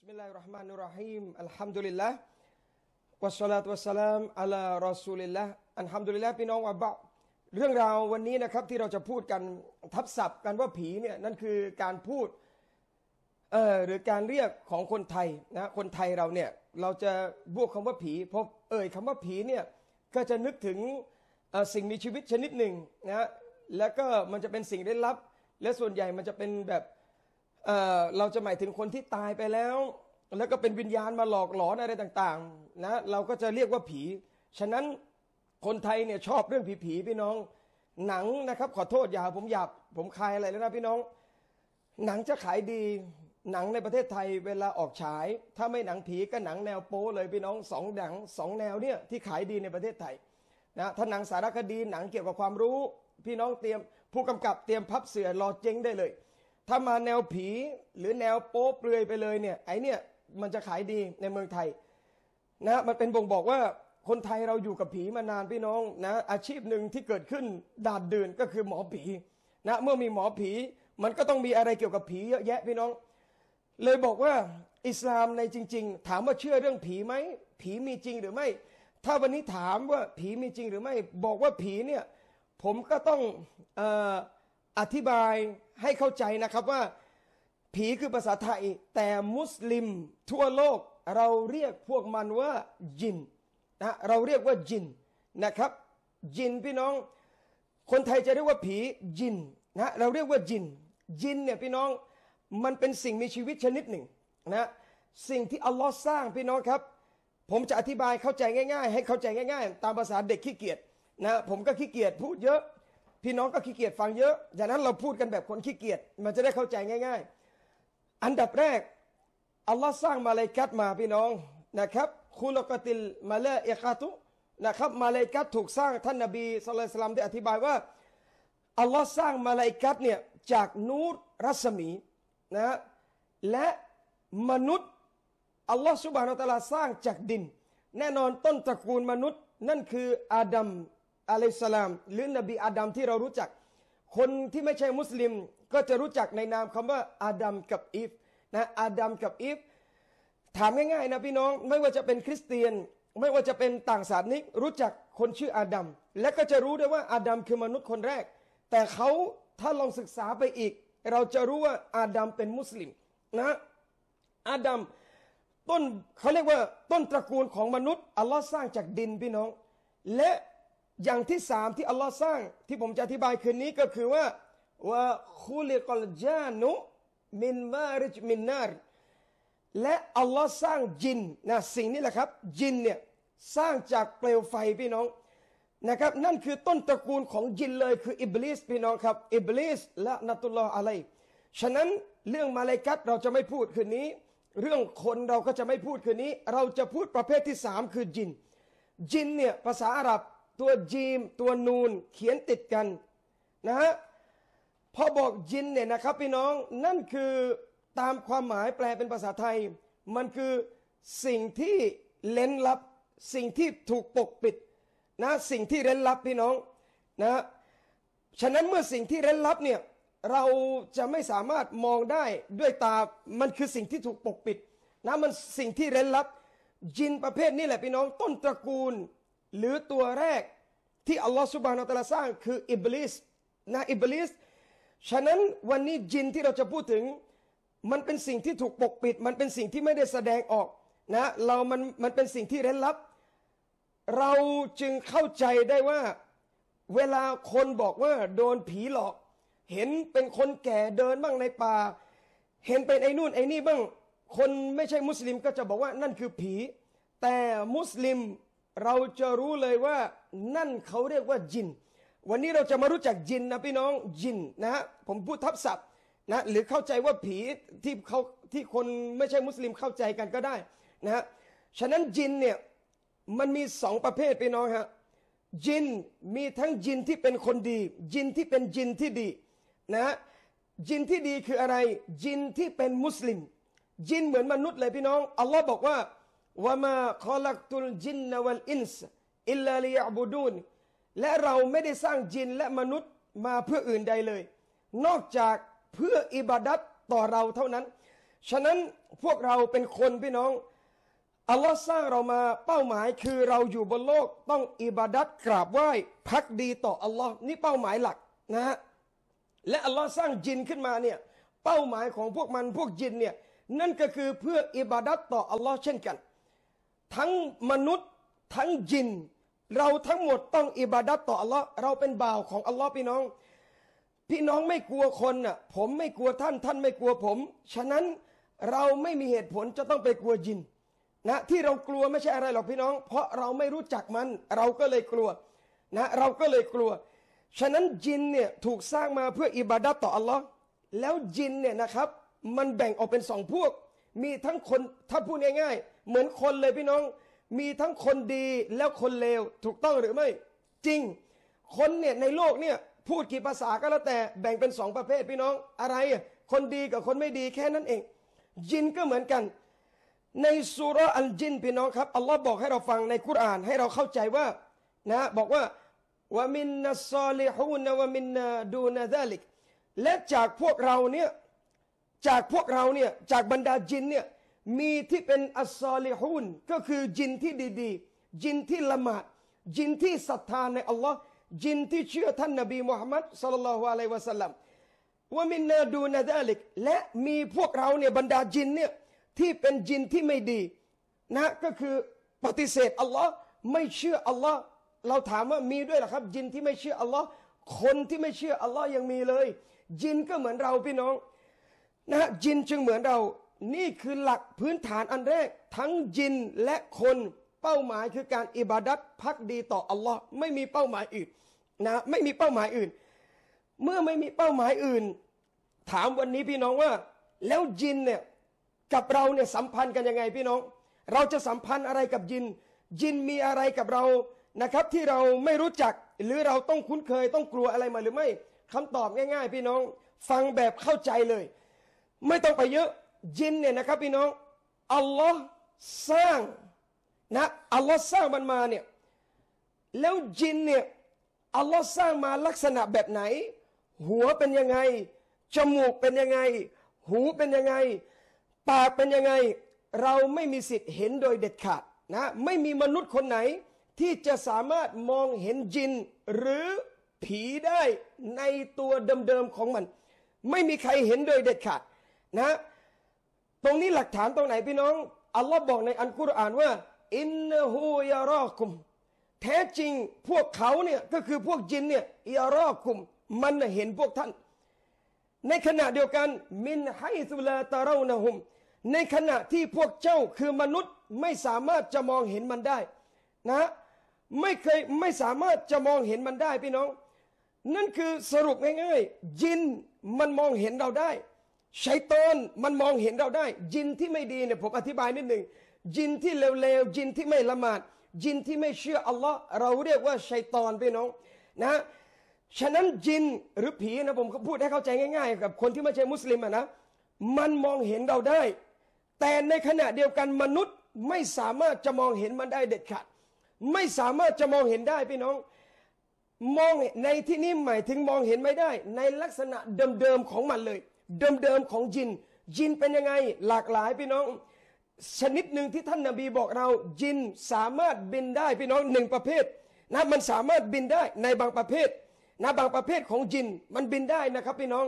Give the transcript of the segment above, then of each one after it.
بسم الله الرحمن الرحيم الحمد لله والصلاة والسلام على رسول الله الحمد لله พี่น้องว่าบะเรื่องราววันนี้นะครับที่เราจะพูดกันทับศัพท์กันว่าผีเนี่ยนั่นคือการพูดเออหรือการเรียกของคนไทยนะคนไทยเราเนี่ยเราจะบวกคำว่าผีพบเอ่ยคำว่าผีเนี่ยก็จะนึกถึงเอ่อสิ่งมีชีวิตชนิดหนึ่งนะแล้วก็มันจะเป็นสิ่งเร้นลับ และส่วนใหญ่มันจะเป็นแบบ เเราจะหมายถึงคนที่ตายไปแล้ว แล้วก็เป็นวิญญาณมาหลอกหลอนอะไรต่างๆนะเราก็จะเรียกว่าผี ฉะนั้นคนไทยเนี่ยชอบเรื่องผีๆพี่น้อง หนังนะครับ ขอโทษอย่าผมหยาบผมคายอะไรแล้วนะพี่น้อง หนังจะขายดี หนังในประเทศไทยเวลาออกฉาย ถ้าไม่หนังผีก็หนังแนวโป๊เลยพี่น้องสองหนังสองแนวเนี่ยที่ขายดีในประเทศไทยนะถ้าหนังสารคดีหนังเกี่ยวกับความรู้ พี่น้องเตรียมผู้กำกับเตรียมพับเสือรอเจ๊งได้เลย ถ้ามาแนวผีหรือแนวโป๊เปลือยไปเลยเนี่ยไอเนี่ยมันจะขายดีในเมืองไทยนะมันเป็นบ่งบอกว่าคนไทยเราอยู่กับผีมานานพี่น้องนะอาชีพหนึ่งที่เกิดขึ้นดาดเดินก็คือหมอผีนะเมื่อมีหมอผีมันก็ต้องมีอะไรเกี่ยวกับผีเยอะแยะพี่น้อง เลยบอกว่าอิสลามในจริง ๆ ถามว่าเชื่อเรื่องผีไหมผีมีจริงหรือไม่ ถ้าวันนี้ถามว่าผีมีจริงหรือไม่ บอกว่าผีเนี่ยผมก็ต้องอออธิบาย ให้เข้าใจนะครับว่าผีคือภาษาไทย แต่มุสลิมทั่วโลกเราเรียกพวกมันว่าจินนะเราเรียกว่าจินนะครับจินพี่น้อง คนไทยจะเรียกว่าผีจินนะเราเรียกว่าจินจินเนี่ยพี่น้องมันเป็นสิ่งมีชีวิตชนิดหนึ่งนะสิ่งที่อัลลอฮ์สร้างพี่น้องครับ ผมจะอธิบายเข้าใจง่าย ๆ ให้เข้าใจง่าย ๆ ตามภาษาเด็กขี้เกียจนะผมก็ขี้เกียจพูดเยอะ พี่น้องก็ขี้เกียจฟังเยอะดังนั้นเราพูดกันแบบคนขี้เกียจมันจะได้เข้าใจง่าย ๆ อันดับแรกอัลลอฮ์สร้างมาเลากัตมาพี่น้องนะครับคุลกติลมาเลเอกาตุนะครับมาเลากัตถูกสร้างท่านนบีสุลต่านได้อธิบายว่าอัลลอฮ์สร้างมาเลากัตเนี่ยจากนูรรัศมีนะและมนุษย์อัลลอฮ์สุบฮานาตะลาสร้างจากดิน แน่นอนต้นตระกูลมนุษย์ นั่นคืออาดัม อะลัยสลาม หรือนบีอาดัมที่เรารู้จัก คนที่ไม่ใช่มุสลิมก็จะรู้จักในนามคำว่าอาดัมกับอีฟนะอาดัมกับอีฟถามง่ายๆนะพี่น้องไม่ว่าจะเป็นคริสเตียน ไม่ว่าจะเป็นต่างศาสนิกรู้จักคนชื่ออาดัมและก็จะรู้ได้ว่าอาดัมคือมนุษย์คนแรก แต่เขาถ้าลองศึกษาไปอีก เราจะรู้ว่าอาดัมเป็นมุสลิมนะอาดัมต้นเขาเรียกว่าต้นตระกูลของมนุษย์อัลลอฮ์สร้างจากดินพี่น้อง และ อย่างที่สามที่อัลลอฮ์สร้างที่ผมจะอธิบายคืนนี้ก็คือว่าว่าคุลิกลจานุมินมาริจมินนารและอัลลอฮ์สร้างจินนะสิ่งนี้แหละครับ จินเนี่ยสร้างจากเปลวไฟพี่น้องนะครับนั่นคือต้นตระกูลของจินเลยคืออิบลิสพี่น้องครับอิบลิส لعنة الله عليهฉะนั้นเรื่องมาเลกัตเราจะไม่พูดคืนนี้ เรื่องคนเราก็จะไม่พูดคืนนี้ เราจะพูดประเภทที่สามคือจินจินเนี่ยภาษาอาหรับ ตัวจีม ตัวนูนเขียนติดกันนะฮะพอบอกจินเนี่ยนะครับพี่น้องนั่นคือตามความหมายแปลเป็นภาษาไทย มันคือสิ่งที่เล้นลับ สิ่งที่ถูกปกปิดนะสิ่งที่เร้นลับพี่น้องนะฉะนั้นเมื่อสิ่งที่เร้นลับเนี่ยเราจะไม่สามารถมองได้ด้วยตา มันคือสิ่งที่ถูกปกปิดนะมันสิ่งที่เร้นลับ จินประเภทนี้แหละพี่น้องต้นตระกูล หรือตัวแรกที่อัลลอฮฺสุบฮานาตะลาสร้างคืออิบลิสนะอิบลิสฉะนั้นวันนี้จินที่เราจะพูดถึง มันเป็นสิ่งที่ถูกปกปิด มันเป็นสิ่งที่ไม่ได้แสดงออกนะเรามันมันเป็นสิ่งที่เร้นลับ เราจึงเข้าใจได้ว่า เวลาคนบอกว่าโดนผีหลอก เห็นเป็นคนแก่เดินบ้างในป่า เห็นเป็นไอ้นู่นไอ้นี่บ้าง คนไม่ใช่มุสลิมก็จะบอกว่านั่นคือผี แต่มุสลิม เราจะรู้เลยว่านั่นเขาเรียกว่าจิน วันนี้เราจะมารู้จักจินนะพี่น้องจินนะฮะผมพูดทับศัพท์นะหรือเข้าใจว่าผีที่เขาที่คนไม่ใช่มุสลิมเข้าใจกันก็ได้นะฮะฉะนั้นจินเนี่ยมันมีสองประเภทพี่น้องฮะจินมีทั้งจินที่เป็นคนดีจินที่เป็นจินที่ดีนะฮะจินที่ดีคืออะไรจินที่เป็นมุสลิมจินเหมือนมนุษย์เลยพี่น้องอัลลอฮ์บอกว่า وما خلقت الجن والإنس إلا ليعبدونและเราไม่ได้สร้างจินและมนุษย์มาเพื่ออื่นใดเลย นอกจากเพื่ออิบาดัตต่อเราเท่านั้น ฉะนั้นพวกเราเป็นคนพี่น้องอัลลอฮ์สร้างเรามาเป้าหมายคือเราอยู่บนโลกต้องอิบาดัตกราบไหว้ภักดีต่ออัลลอฮ์นี่เป้าหมายหลักนะฮะและอัลลอฮ์สร้างจินขึ้นมาเนี่ยเป้าหมายของพวกมันพวกจินเนี่ยนั่นก็คือเพื่ออิบาดัตต่ออัลลอฮ์เช่นกัน ทั้งมนุษย์ทั้งจิน เราทั้งหมดต้องอิบาดัตต่ออัลลอฮ์เราเป็นบ่าวของอัลลอฮ์พี่น้อง พี่น้องไม่กลัวคนน่ะผมไม่กลัวท่าน ท่านไม่กลัวผม ฉะนั้นเราไม่มีเหตุผลจะต้องไปกลัวจินนะที่เรากลัวไม่ใช่อะไรหรอกพี่น้อง เพราะเราไม่รู้จักมัน เราก็เลยกลัวนะเราก็เลยกลัว ฉะนั้นจินเนี่ยถูกสร้างมาเพื่ออิบาดัตต่ออัลลอฮ์แล้วจินเนี่ยนะครับ มันแบ่งออกเป็นสองพวก มีทั้งคนถ้าพูดง่ายๆ เหมือนคนเลยพี่น้อง มีทั้งคนดีแล้วคนเลว ถูกต้องหรือไม่ จริง คนเนี่ยในโลกเนี่ยพูดกี่ภาษาก็แล้วแต่แบ่งเป็นสองประเภทพี่น้องอะไร คนดีกับคนไม่ดีแค่นั้นเองจินก็เหมือนกัน ในสุรอัลจินพี่น้องครับอัลลอฮ์บอกให้เราฟังในคุรานให้เราเข้าใจว่านะบอกว่าวามินนัสซาลิฮูนวามินดูนาดาลิกและจากพวกเราเนี่ย จากพวกเราเนี่ยจากบรรดาจินเนี่ยมีที่เป็นอัสซาลิฮูนก็คือจินที่ดีๆ จินที่ละหมาดจินที่ศรัทธาในอัลลอฮ์จินที่เชื่อท่านนบีมุฮัมมัดสัลลัลลอฮุอะลัยวะสัลลัมว่ามินนาดูนาดาลิกและมีพวกเราเนี่ยบรรดาจินเนี่ยที่เป็นจินที่ไม่ดีนะก็คือปฏิเสธอัลลอฮ์ไม่เชื่ออัลลอฮ์เราถามว่ามีด้วยหรอครับ จินที่ไม่เชื่ออัลลอฮ์คนที่ไม่เชื่ออัลลอฮ์ยังมีเลย จินก็เหมือนเราพี่น้อง นะจินจึงเหมือนเรา นี่คือหลักพื้นฐานอันแรก ทั้งจินและคนเป้าหมายคือการอิบาดัตพักดีต่ออัลลอฮ์ไม่มีเป้าหมายอื่นนะไม่มีเป้าหมายอื่น เมื่อไม่มีเป้าหมายอื่น ถามวันนี้พี่น้องว่า แล้วจินเนี่ยกับเราเนี่ยสัมพันธ์กันยังไงพี่น้อง เราจะสัมพันธ์อะไรกับยิน ยินมีอะไรกับเรานะครับ ที่เราไม่รู้จักหรือเราต้องคุ้นเคยต้องกลัวอะไรมาหรือไม่คำตอบง่าย ๆ พี่น้อง ฟังแบบเข้าใจเลย ไม่ต้องไปเยอะยินเนี่ยนะครับพี่น้องอัลลอฮ์สร้างนะอัลลอฮ์สร้างมันมาเนี่ยแล้วจินเนี่ยอัลลอฮ์สร้างมาลักษณะแบบไหน หัวเป็นยังไง จมูกเป็นยังไง หูเป็นยังไง ปากเป็นยังไง เราไม่มีสิทธิ์เห็นโดยเด็ดขาดนะไม่มีมนุษย์คนไหน ที่จะสามารถมองเห็นจิน หรือผีได้ในตัวเดิมๆของมัน ไม่มีใครเห็นโดยเด็ดขาด นะตรงนี้หลักฐานตรงไหนพี่น้องอัลลอฮ์บอกในอันกุรอานว่าอินนฮูยารอคุม แท้จริงพวกเขาเนี่ยก็คือพวกจินเนี่ยยารอคุม มันเห็นพวกท่าน ในขณะเดียวกันมินไฮซุลาตาเรานะฮุม ในขณะที่พวกเจ้าคือมนุษย์ไม่สามารถจะมองเห็นมันได้นะไม่เคยไม่สามารถจะมองเห็นมันได้พี่น้อง นั่นคือสรุปง่ายๆ จินมันมองเห็นเราได้ ชัยตอนมันมองเห็นเราได้จินที่ไม่ดีเนี่ยผมอธิบายนิดหนึ่งจินที่เลวๆจินที่ไม่ละหมาดจินที่ไม่เชื่ออัลลอฮ์เราเรียกว่าชัยตอนพี่น้องนะฉะนั้นจินหรือผีนะผมพูดให้เข้าใจง่าย ๆ กับคนที่ไม่ใช่มุสลิมนะมันมองเห็นเราได้ แต่ในขณะเดียวกันมนุษย์ไม่สามารถจะมองเห็นมันได้เด็ดขาดไม่สามารถจะมองเห็นได้พี่น้อง มองในที่นี้หมายถึงมองเห็นไม่ได้ ในลักษณะเดิมๆของมันเลย เดิมๆของจินจินเป็นยังไงหลากหลายพี่น้อง ชนิดหนึ่งที่ท่านนาบีบอกเราจินสามารถบินได้พี่น้องหนึ่งประเภทนะมันสามารถบินได้ในบางประเภทนะบางประเภทของจินมันบินได้นะครับพี่น้อง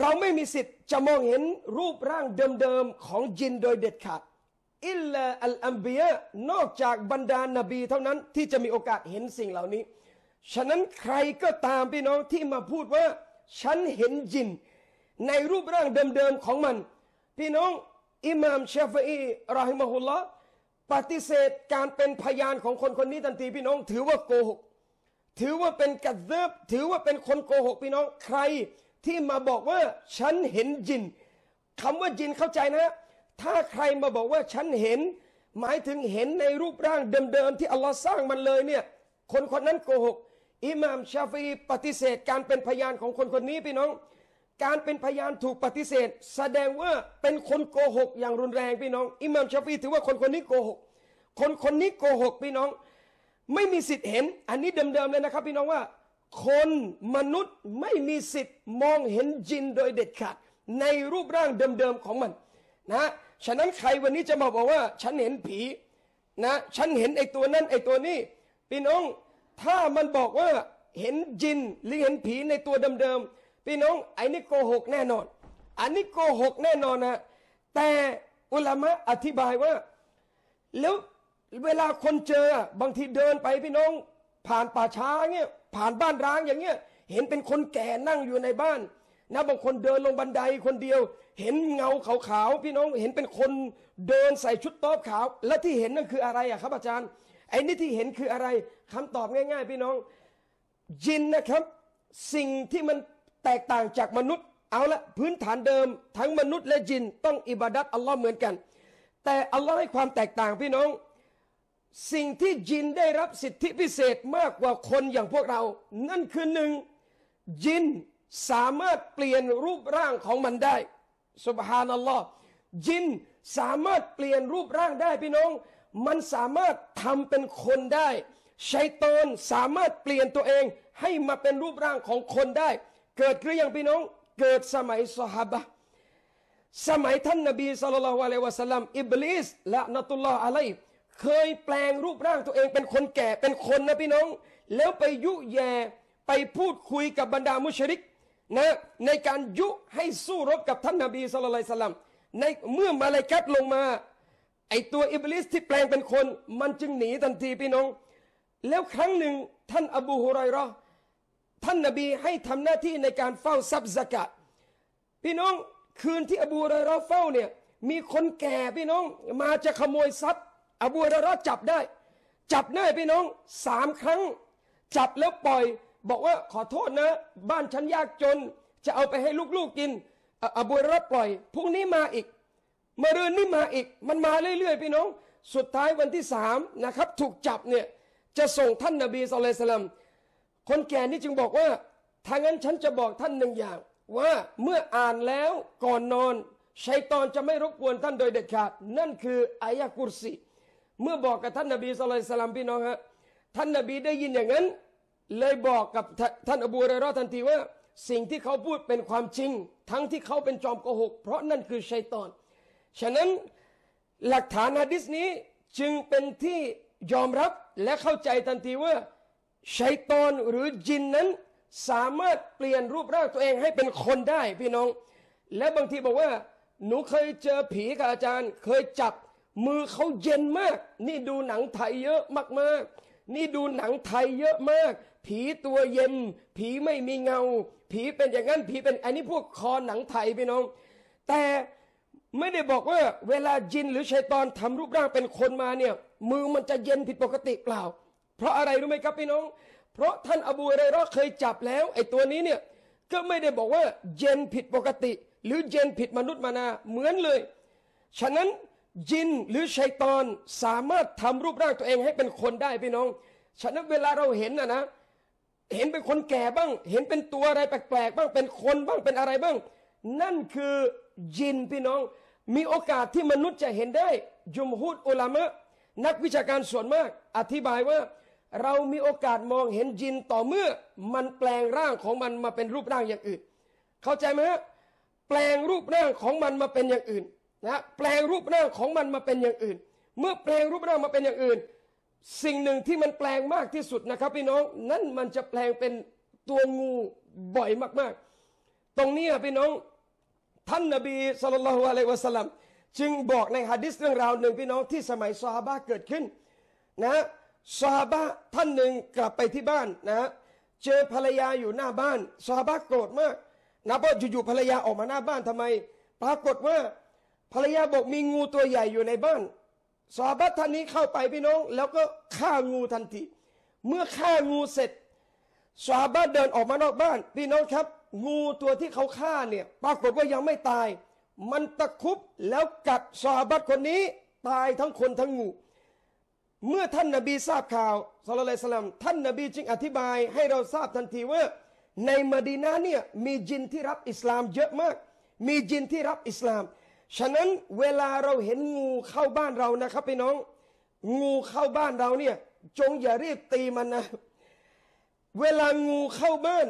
เราไม่มีสิทธิ์จะมองเห็นรูปร่างเดิมๆของจินโดยเด็ดขาดอิลลาอัลอัมบียนอกจากบรรดานนบีเท่านั้นที่จะมีโอกาสเห็นสิ่งเหล่านี้ ฉะนั้นใครก็ตามพี่น้องที่มาพูดว่า ฉันเห็นจิน ในรูปร่างเดิมๆของมัน พี่น้องอิหม่ามชาฟีรอฮิมะฮุลลอปฏิเสธการเป็นพยานของคนคนนี้ทันทีพี่น้อง ถือว่าโกหก ถือว่าเป็นกัดเซิบถือว่าเป็นคนโกหกพี่น้องใครที่มาบอกว่าฉันเห็นจินคำว่าจินเข้าใจนะ ถ้าใครมาบอกว่าฉันเห็น หมายถึงเห็นในรูปร่างเดิมๆที่อัลลอฮ์สร้างมันเลยเนี่ยคนคนนั้นโกหกอิหม่ามชาฟีปฏิเสธการเป็นพยานของคนคนนี้พี่น้อง การเป็นพยานถูกปฏิเสธ แสดงว่าเป็นคนโกหก อย่างรุนแรงพี่น้อง อิหม่ามชาฟีถือว่าคนคนนี้โกหก คนคนนี้โกหกพี่น้อง ไม่มีสิทธิ์เห็น อันนี้เดิมๆเลยนะครับ พี่น้องว่า คนมนุษย์ไม่มีสิทธิ์มองเห็นจินโดยเด็ดขาดในรูปร่างเดิมๆของมันนะฉะนั้นใครวันนี้จะมาบอกว่า ฉันเห็นผีนะฉันเห็นไอ้ตัวนั้นไอ้ตัวนี้ พี่น้อง ถ้ามันบอกว่าเห็นจินหรือเห็นผีในตัวเดิมๆ พี่น้องไอ้นี่โกหกแน่นอน อันนี้โกหกแน่นอนนะแต่อุลามะอธิบายว่า แล้วเวลาคนเจอบางทีเดินไปพี่น้อง ผ่านป่าช้าเงี้ยผ่านบ้านร้างอย่างเงี้ยเห็นเป็นคนแก่นั่งอยู่ในบ้านนะบางคนเดินลงบันไดคนเดียว เห็นเงาขาวๆพี่น้องเห็นเป็นคนเดินใส่ชุดต๊อบขาว และที่เห็นนั่นคืออะไรอะครับ อาจารย์ ไอ้นี่ที่เห็นคืออะไรคำตอบง่าย ๆ พี่น้องจินนะครับ สิ่งที่มัน แตกต่างจากมนุษย์ เอาละพื้นฐานเดิม ทั้งมนุษย์และจินต้องอิบาดัตอัลลอฮ์เหมือนกัน แต่อัลลอฮ์ให้ความแตกต่างพี่น้อง สิ่งที่จินได้รับสิทธิพิเศษมากกว่าคนอย่างพวกเรา นั่นคือหนึ่งจินสามารถเปลี่ยนรูปร่างของมันได้สุบฮานัลลอฮ์จินสามารถเปลี่ยนรูปร่างได้พี่น้อง มันสามารถทำเป็นคนได้ชัยตอนสามารถเปลี่ยนตัวเองให้มาเป็นรูปร่างของคนได้ เกิดขึ้นอย่างพี่น้อง เกิดสมัยสหบะสมัยท่านนบีสุลต่านละอะลัยวะสัลลัมอิบลิสและนัตุลลอฮ์อะลัยเคยแปลงรูปร่างตัวเองเป็นคนแก่เป็นคนนะพี่น้อง แล้วไปยุแย่ไปพูดคุยกับบรรดามุชริกนะในการยุให้สู้รบกับท่านนบีสุลต่านละสัลลัมในเมื่อมาเลกัตลงมาไอตัวอิบลิสที่แปลงเป็นคน มันจึงหนีทันทีพี่น้อง แล้วครั้งหนึ่งท่านอบูฮุไรรอ ท่านนบีให้ทำหน้าที่ในการเฝ้าทรัพย์สกัดพี่น้องคืนที่อบูฮุไรรอเฝ้าเนี่ยมีคนแก่พี่น้องมาจะขโมยทรัพย์ อบูฮุไรรอจับได้ จับได้พี่น้องสามครั้ง จับแล้วปล่อย บอกว่าขอโทษนะ บ้านฉันยากจน จะเอาไปให้ลูกๆกิน อบูฮุไรรอปล่อยพรุ่งนี้มาอีกมารือนนี่มาอีก มันมาเรื่อยๆ พี่น้อง สุดท้ายวันที่สามนะครับ ถูกจับเนี่ยจะส่งท่านนบีสุลต่าน คนแก่นี่จึงบอกว่าถ้างั้นฉันจะบอกท่านหนึ่งอย่าง ว่าเมื่ออ่านแล้วก่อนนอนชัยตอนจะไม่รบกวนท่านโดยเด็ดขาด นั่นคืออายะกุรสีเมื่อบอกกับท่านนบีสุลต่านพี่น้องฮะท่านนบีได้ยินอย่างนั้น เลยบอกกับท่านอบูเรรอทันทีว่า สิ่งที่เขาพูดเป็นความจริง ทั้งที่เขาเป็นจอมโกหก เพราะนั่นคือชัยตอน ฉะนั้นหลักฐานฮะดิษนี้จึงเป็นที่ยอมรับและเข้าใจทันทีว่า ชัยตอนหรือจินนั้นสามารถเปลี่ยนรูปร่างตัวเองให้เป็นคนได้พี่น้อง และบางทีบอกว่า หนูเคยเจอผีกับอาจารย์ เคยจับมือเขาเย็นมาก นี่ดูหนังไทยเยอะมากๆ นี่ดูหนังไทยเยอะมาก ผีตัวเย็น ผีไม่มีเงา ผีเป็นอย่างนั้นผีเป็นอันนี้พวกคอหนังไทยพี่น้อง แต่ไม่ได้บอกว่าเวลาจินหรือชัยตอนทำรูปร่างเป็นคนมาเนี่ยมือมันจะเย็นผิดปกติเปล่า เพราะอะไรรู้ไหมครับพี่น้อง เพราะท่านอบูเรรอเคยจับแล้วไอ้ตัวนี้เนี่ยก็ไม่ได้บอกว่าเย็นผิดปกติ หรือเย็นผิดมนุษย์มานาเหมือนเลย ฉะนั้นจินหรือชัยตอนสามารถทำรูปร่างตัวเองให้เป็นคนได้พี่น้อง ฉะนั้นเวลาเราเห็นนะนะ เห็นเป็นคนแก่บ้าง เห็นเป็นตัวอะไรแปลกๆบ้างเป็นคนบ้างเป็นอะไรบ้าง นั่นคือจินพี่น้อง มีโอกาสที่มนุษย์จะเห็นได้ ยุมฮุดอุลามะนักวิชาการส่วนมาก อธิบายว่า เรามีโอกาสมองเห็นจินต่อเมื่อมันแปลงร่างของมันมาเป็นรูปร่างอย่างอื่น เข้าใจไหมฮะแปลงรูปร่างของมันมาเป็นอย่างอื่นนะแปลงรูปร่างของมันมาเป็นอย่างอื่น เมื่อแปลงรูปร่างมาเป็นอย่างอื่น สิ่งหนึ่งที่มันแปลงมากที่สุดนะครับพี่น้องนั่นมันจะแปลงเป็นตัวงูบ่อยมากๆ ตรงนี้พี่น้องท่านนบีสุลต่านละฮ์อะลัยวะสัลลัมจึงบอกในฮะดิษเรื่องราวหนึ่งพี่น้องที่สมัยซอฮาบะเกิดขึ้นนะ ซาบะท่านหนึ่งกลับไปที่บ้านนะเจอภรรยาอยู่หน้าบ้านซาบะโกรธมากนะเพราะอยู่ๆภรรยาออกมาหน้าบ้านทำไม ปรากฏว่าภรรยาบอกมีงูตัวใหญ่อยู่ในบ้านซาบะท่านนี้เข้าไปพี่น้อง แล้วก็ฆ่างูทันที เมื่อฆ่างูเสร็จซาบะเดินออกมานอกบ้าน พี่น้องครับ งูตัวที่เขาฆ่าเนี่ยปรากฏว่ายังไม่ตาย มันตะคุบแล้วกัดซาบัตคนนี้ตายทั้งคนทั้งงู เมื่อท่านนาบีทราบข่าวสุลต่านท่านนาบีจึงอธิบายให้เราทราบทันทีว่า ในมดีนาเนี่ยมีจินที่รับอิสลามเยอะมาก มีจินที่รับอิสลาม ฉะนั้นเวลาเราเห็นงูเข้าบ้านเรานะครับพี่น้อง งูเข้าบ้านเราเนี่ยจงอย่ารีบตีมันนะ เวลางูเข้าบ้าน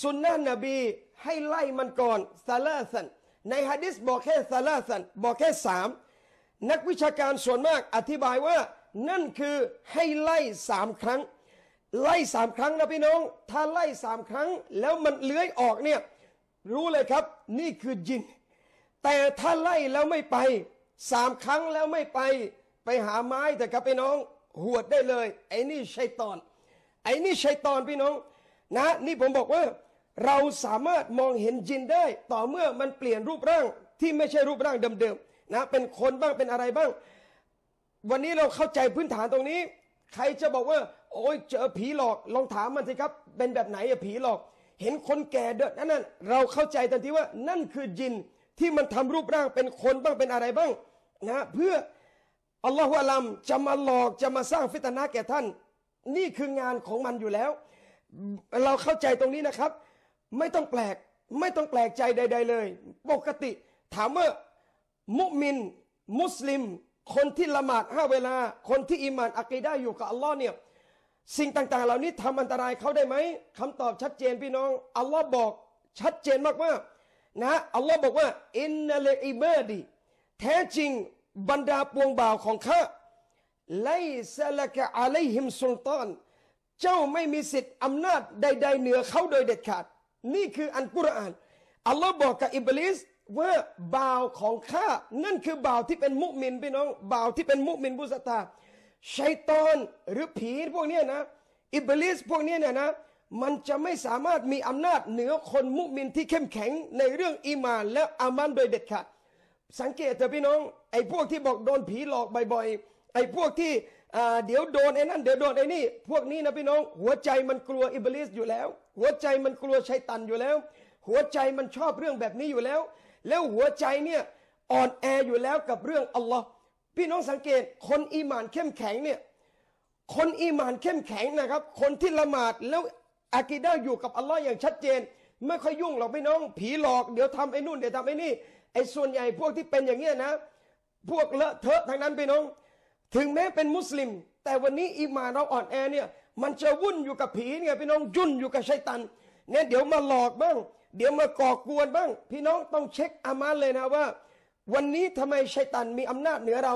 สุนนะนบีให้ไล่มันก่อนซาลาสันในฮะดิษบอกแค่ซาลาสันบอกแค่สามนักวิชาการส่วนมากอธิบายว่า นั่นคือให้ไล่สามครั้ง ไล่สามครั้งนะพี่น้อง ถ้าไล่สามครั้ง แล้วมันเลื้อยออกเนี่ยรู้เลยครับ นี่คือจิน แต่ถ้าไล่แล้วไม่ไปสามครั้งแล้วไม่ไป ไปหาไม้แต่ครับพี่น้องหวดได้เลย ไอ้นี่ชัยตอน ไอ้นี่ชัยตอนพี่น้องนะ นี่ผมบอกว่าเราสามารถมองเห็นจินได้ ต่อเมื่อมันเปลี่ยนรูปร่างที่ไม่ใช่รูปร่างเดิมๆนะเป็นคนบ้างเป็นอะไรบ้าง วันนี้เราเข้าใจพื้นฐานตรงนี้ ใครจะบอกว่า โอ้ยเจอผีหลอกลองถามมันสิครับ เป็นแบบไหนอะผีหลอก เห็นคนแก่เดินนั่นนั่นเราเข้าใจทันทีว่านั่นคือจินที่มันทำรูปร่างเป็นคนบ้างเป็นอะไรบ้างนะเพื่ออัลลอฮฺอัลัมจะมาหลอกจะมาสร้างฟิตนะแก่ท่าน นี่คืองานของมันอยู่แล้ว เราเข้าใจตรงนี้นะครับ ไม่ต้องแปลกไม่ต้องแปลกใจใด ๆ เลย ปกติถามว่ามุมิน มุสลิม คนที่ละหมาดห้าเวลา คนที่อิมานอักีได้อยู่กับอัลลอฮ์เนี่ยสิ่งต่างๆ เหล่านี้ทำอันตรายเขาได้ไหมคำตอบชัดเจนพี่น้องอัลลอฮ์บอกชัดเจนมากๆนะอัลลอฮ์บอกว่าอินนัลอิบาดีแท้จริงบรรดาปวงบ่าวของข้าไลซาลกะอะลัยฮิมสุลตานเจ้าไม่มีสิทธิ์อำนาจใด ๆ เหนือเขาโดยเด็ดขาด นี่คืออันกุรอานอัลลอฮ์บอกกับอิบลิส ว่าบ่าวของข้า นั่นคือบ่าวที่เป็นมุมินพี่น้องบ่าวที่เป็นมุมินบุษตาชัยตอนหรือผีพวกนี้นะ อิบลิสพวกนี้เนี่ยนะ มันจะไม่สามารถมีอำนาจเหนือคนมุมินที่เข้มแข็งในเรื่องอีมานและอามันโดยเด็ดขาดสังเกตเถอะพี่น้อง ไอ้พวกที่บอกโดนผีหลอกบ่อยๆ ไอ้พวกที่เดี๋ยวโดนไอ้นั่นเดี๋ยวโดนไอ้นี่ พวกนี้นะพี่น้อง หัวใจมันกลัวอิบลิสอยู่แล้ว หัวใจมันกลัวชัยตันอยู่แล้ว หัวใจมันชอบเรื่องแบบนี้อยู่แล้ว แล้วหัวใจเนี่ยอ่อนแออยู่แล้วกับเรื่องอัลลอฮ์พี่น้องสังเกตคนอีมานเข้มแข็งเนี่ยคนอีมานเข้มแข็งนะครับ คนที่ละหมาดแล้วอากีดาอยู่กับอัลลอฮ์อย่างชัดเจน ไม่ค่อยยุ่งหรอกพี่น้อง ผีหลอกเดี๋ยวทำไอ้นู่นเดี๋ยวทำไอ้นี่ไอ้ส่วนใหญ่พวกที่เป็นอย่างเงี้ยนะ พวกเลอะเทอะทั้งนั้นพี่น้อง ถึงแม้เป็นมุสลิม แต่วันนี้อิมานเราอ่อนแอเนี่ยมันจะวุ่นอยู่กับผีเนี่ยพี่น้องยุ่นอยู่กับชัยตันเนี่ยเดี๋ยวมาหลอกบ้าง เดี๋ยวมาก่อกวนบ้าง พี่น้องต้องเช็คอามาเลยนะว่า วันนี้ทำไมชัยตันมีอำนาจเหนือเรา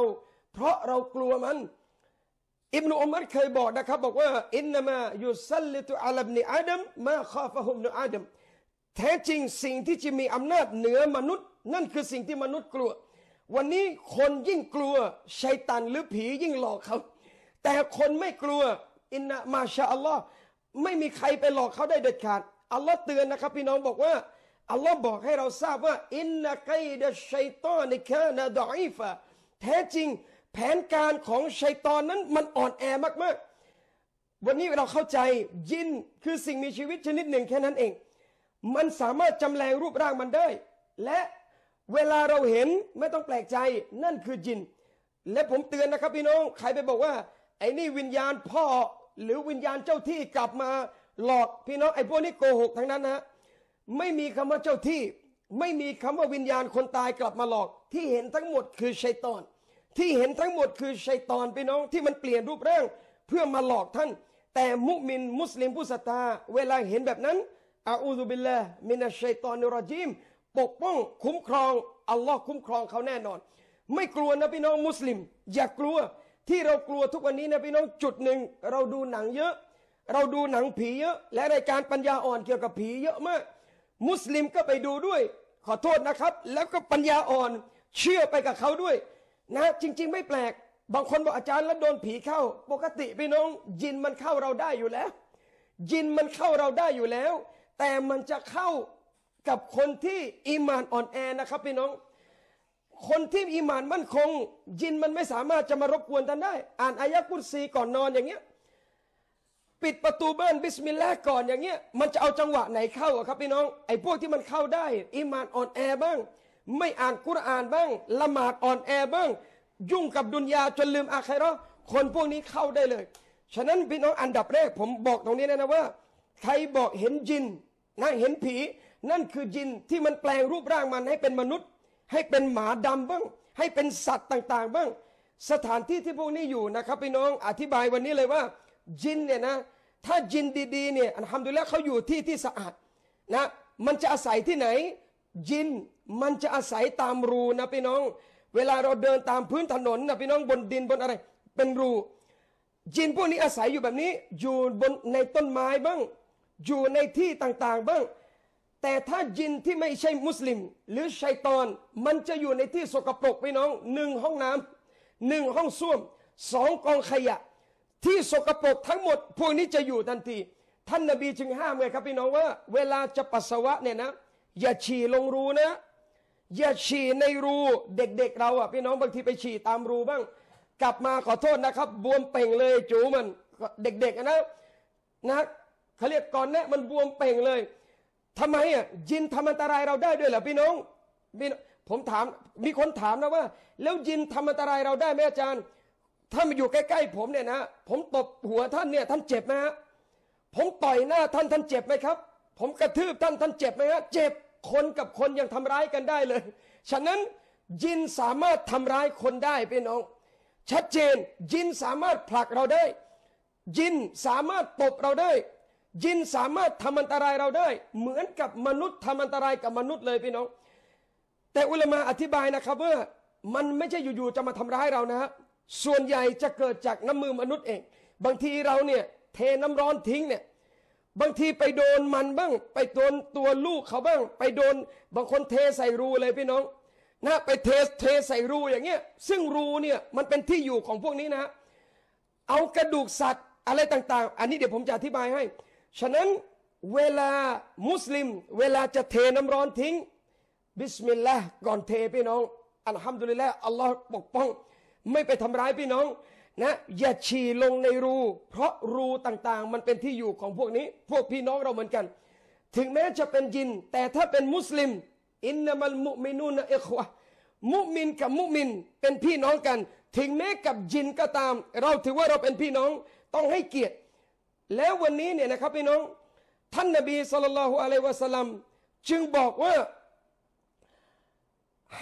เพราะเรากลัวมัน อิบนุอุมัรเคยบอกนะครับ บอกว่าอินนามายุสัลลิตุอัลบนิอาดัมมาข้าฟะฮุมนุอาดัมแท้จริงสิ่งที่จะมีอำนาจเหนือมนุษย์ นั่นคือสิ่งที่มนุษย์กลัว วันนี้คนยิ่งกลัวชัยตันหรือผียิ่งหลอกเขาแต่คนไม่กลัวอินนามาชาอัลลอฮ์ไม่มีใครไปหลอกเขาได้เด็ดขาด อัลลอฮ์เตือนนะครับ พี่น้องบอกว่าอัลลอฮ์บอกให้เราทราบว่าอินนาไกดะชัยตอนิกานาดอีฟะแท้จริงแผนการของชัยตอนนั้นมันอ่อนแอมากๆ วันนี้เราเข้าใจยินคือสิ่งมีชีวิตชนิดหนึ่งแค่นั้นเอง มันสามารถจำแรงรูปร่างมันได้ และเวลาเราเห็นไม่ต้องแปลกใจนั่นคือจิน และผมเตือนนะครับพี่น้อง ใครไปบอกว่า ไอ้นี่วิญญาณพ่อหรือวิญญาณเจ้าที่กลับมา หลอกพี่น้องไอ้พวกนี้โกหกทั้งนั้นนะไม่มีคำว่าเจ้าที่ ไม่มีคำว่าวิญญาณคนตายกลับมาหลอก ที่เห็นทั้งหมดคือชัยตอน ที่เห็นทั้งหมดคือชัยตอนพี่น้องที่มันเปลี่ยนรูปร่างเพื่อมาหลอกท่าน แต่มุมินมุสลิมผู้ศรัทธาเวลาเห็นแบบนั้นอาอูซุบิลลามินัชชัยตอนุรจิมปกป้องคุ้มครองอัลลอฮ์คุ้มครองเขาแน่นอน ไม่กลัวนะพี่น้องมุสลิม อย่ากลัวที่เรากลัวทุกวันนี้นะพี่น้องจุดหนึ่งเราดูหนังเยอะ เราดูหนังผีเยอะ และรายการปัญญาอ่อนเกี่ยวกับผีเยอะมาก มุสลิมก็ไปดูด้วย ขอโทษนะครับ แล้วก็ปัญญาอ่อนเชื่อไปกับเขาด้วย นะ จริง ๆ ไม่แปลก บางคนบอกอาจารย์แล้วโดนผีเข้า ปกติพี่น้อง ยินมันเข้าเราได้อยู่แล้ว ยินมันเข้าเราได้อยู่แล้ว แต่มันจะเข้ากับคนที่อีมานอ่อนแอนะครับพี่น้อง คนที่อีมานมั่นคง ยินมันไม่สามารถจะมารบกวนท่านได้ อ่านอายะกุรซีก่อนนอนอย่างเงี้ย ปิดประตูบ้านبسم اللهก่อนอย่างเงี้ยมันจะเอาจังหวะไหนเข้าครับพี่น้องไอ้พวกที่มันเข้าได้อีมานอ่อนแอบ้าง ไม่อ่านกุรอานบ้าง ละหมาดอ่อนแอบ้าง ยุ่งกับดุนยาจนลืมอาคิเราะฮ์คนพวกนี้เข้าได้เลย ฉะนั้นพี่น้องอันดับแรกผมบอกตรงนี้นะนะว่า ใครบอกเห็นจินนะเห็นผี นั่นคือจินที่มันแปลงรูปร่างมันให้เป็นมนุษย์ ให้เป็นหมาดำบ้าง ให้เป็นสัตว์ต่างๆ บ้าง สถานที่ที่พวกนี้อยู่นะครับพี่น้องอธิบายวันนี้เลยว่าจินเนี่ยนะ ถ้าจินดีๆเนี่ยอันทำดูแลเขาอยู่ที่ที่สะอาดนะมันจะอาศัยที่ไหน จินมันจะอาศัยตามรูนะพี่น้อง เวลาเราเดินตามพื้นถนนนะพี่น้องบนดินบนอะไร เป็นรู จินพวกนี้อาศัยอยู่แบบนี้ อยู่บนในต้นไม้บ้าง อยู่ในที่ต่างๆบ้าง แต่ถ้าจินที่ไม่ใช่มุสลิม หรือชัยตอน มันจะอยู่ในที่สกปรกพี่น้องหนึ่งห้องน้ำหนึ่งห้องส้วมสองกองขยะ ที่สกปรกทั้งหมด พวกนี้จะอยู่ทันที ท่านนบีจึงห้ามเลยครับพี่น้องว่า เวลาจะปัสสาวะเนี่ยนะ อย่าฉี่ลงรูนะ อย่าฉี่ในรูเด็กๆเราอะพี่น้องบางทีไปฉี่ตามรูบ้าง กลับมาขอโทษนะครับ บวมเป่งเลยจูมันเด็กๆนะนะเขาเรียกก่อนเนี่ยมันบวมเป่งเลยทำไมอะยินทำอันตรายเราได้ด้วยเหรอพี่น้องพี่ผมถามมีคนถามนะว่า แล้วยินทำอันตรายเราได้ไหมอาจารย์ ถ้ามาอยู่ใกล้ ๆ ผมเนี่ยนะ ผมตบหัวท่านเนี่ยท่านเจ็บไหมฮะผมต่อยหน้าท่านท่านเจ็บไหมครับ ผมกระทืบท่านท่านเจ็บไหมฮะเจ็บคนกับคนยังทำร้ายกันได้เลย ฉะนั้นยินสามารถทำร้ายคนได้พี่น้อง ชัดเจนยินสามารถผลักเราได้ ยินสามารถตบเราได้ ยินสามารถทำอันตรายเราได้ เหมือนกับมนุษย์ทำอันตรายกับมนุษย์เลยพี่น้อง แต่อุลามะอธิบายนะครับว่ามันไม่ใช่อยู่ๆจะมาทำร้ายเรานะฮะ ส่วนใหญ่จะเกิดจากน้ำมือมนุษย์เอง บางทีเราเนี่ยเทน้ำร้อนทิ้งเนี่ยบางทีไปโดนมันบ้าง ไปโดนตัวลูกเขาบ้าง ไปโดนบางคนเทใส่รูเลยพี่น้องนะไปเทเทใส่รูอย่างเงี้ยซึ่งรูเนี่ยมันเป็นที่อยู่ของพวกนี้นะ เอากระดูกสัตว์อะไรต่าง ๆ อันนี้เดี๋ยวผมจะอธิบายให้ ฉะนั้นเวลามุสลิม เวลาจะเทน้ำร้อนทิ้ง بسم اللهก่อนเทพี่น้อง الحمد للهอัลลอฮ์ปกป้อง ไม่ไปทำร้ายพี่น้องนะอย่าฉี่ลงในรู เพราะรูต่างๆ มันเป็นที่อยู่ของพวกนี้ พวกพี่น้องเราเหมือนกัน ถึงแม้จะเป็นยิน แต่ถ้าเป็นมุสลิม อินนามัลมุมินูนเอควะมุมินกับมุมินเป็นพี่น้องกัน ถึงแม้กับยินก็ตาม เราถือว่าเราเป็นพี่น้องต้องให้เกียรติ แล้ววันนี้เนี่ยนะครับพี่น้อง ท่านนบีสุลต่านละฮ์อะลัยวะสัลลัมจึงบอกว่า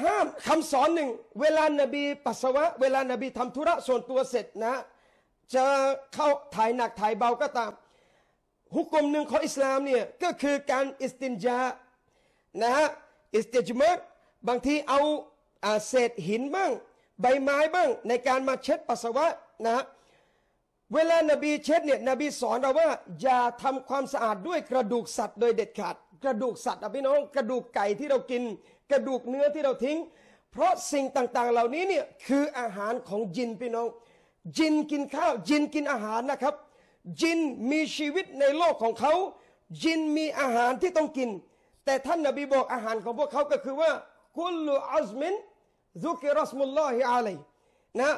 ห้ามคำสอนหนึ่ง เวลานบีปัสสาวะ เวลานบีทำธุระส่วนตัวเสร็จนะ จะเข้าถ่ายหนักถ่ายเบาก็ตาม หุกกลมหนึ่งของอิสลามเนี่ยก็คือการอิสตินจานะฮะอิสติจมัดบางทีเอาเศษหินบ้าง ใบไม้บ้าง ในการมาเช็ดปัสสาวะนะฮะเวลานบีเช็ดเนี่ยนบีสอนเราว่า อย่าทำความสะอาดด้วยกระดูกสัตว์โดยเด็ดขาด กระดูกสัตว์อะพี่น้อง กระดูกไก่ที่เรากิน กระดูกเนื้อที่เราทิ้ง เพราะสิ่งต่างๆ เหล่านี้เนี่ยคืออาหารของจินพี่น้อง จินกินข้าว จินกินอาหารนะครับ จินมีชีวิตในโลกของเขา จินมีอาหารที่ต้องกิน แต่ท่านนบีบอกอาหารของพวกเขาก็คือว่าคุลลูอัซมินซุกิรัสมุลลอฮิอาลัยนะ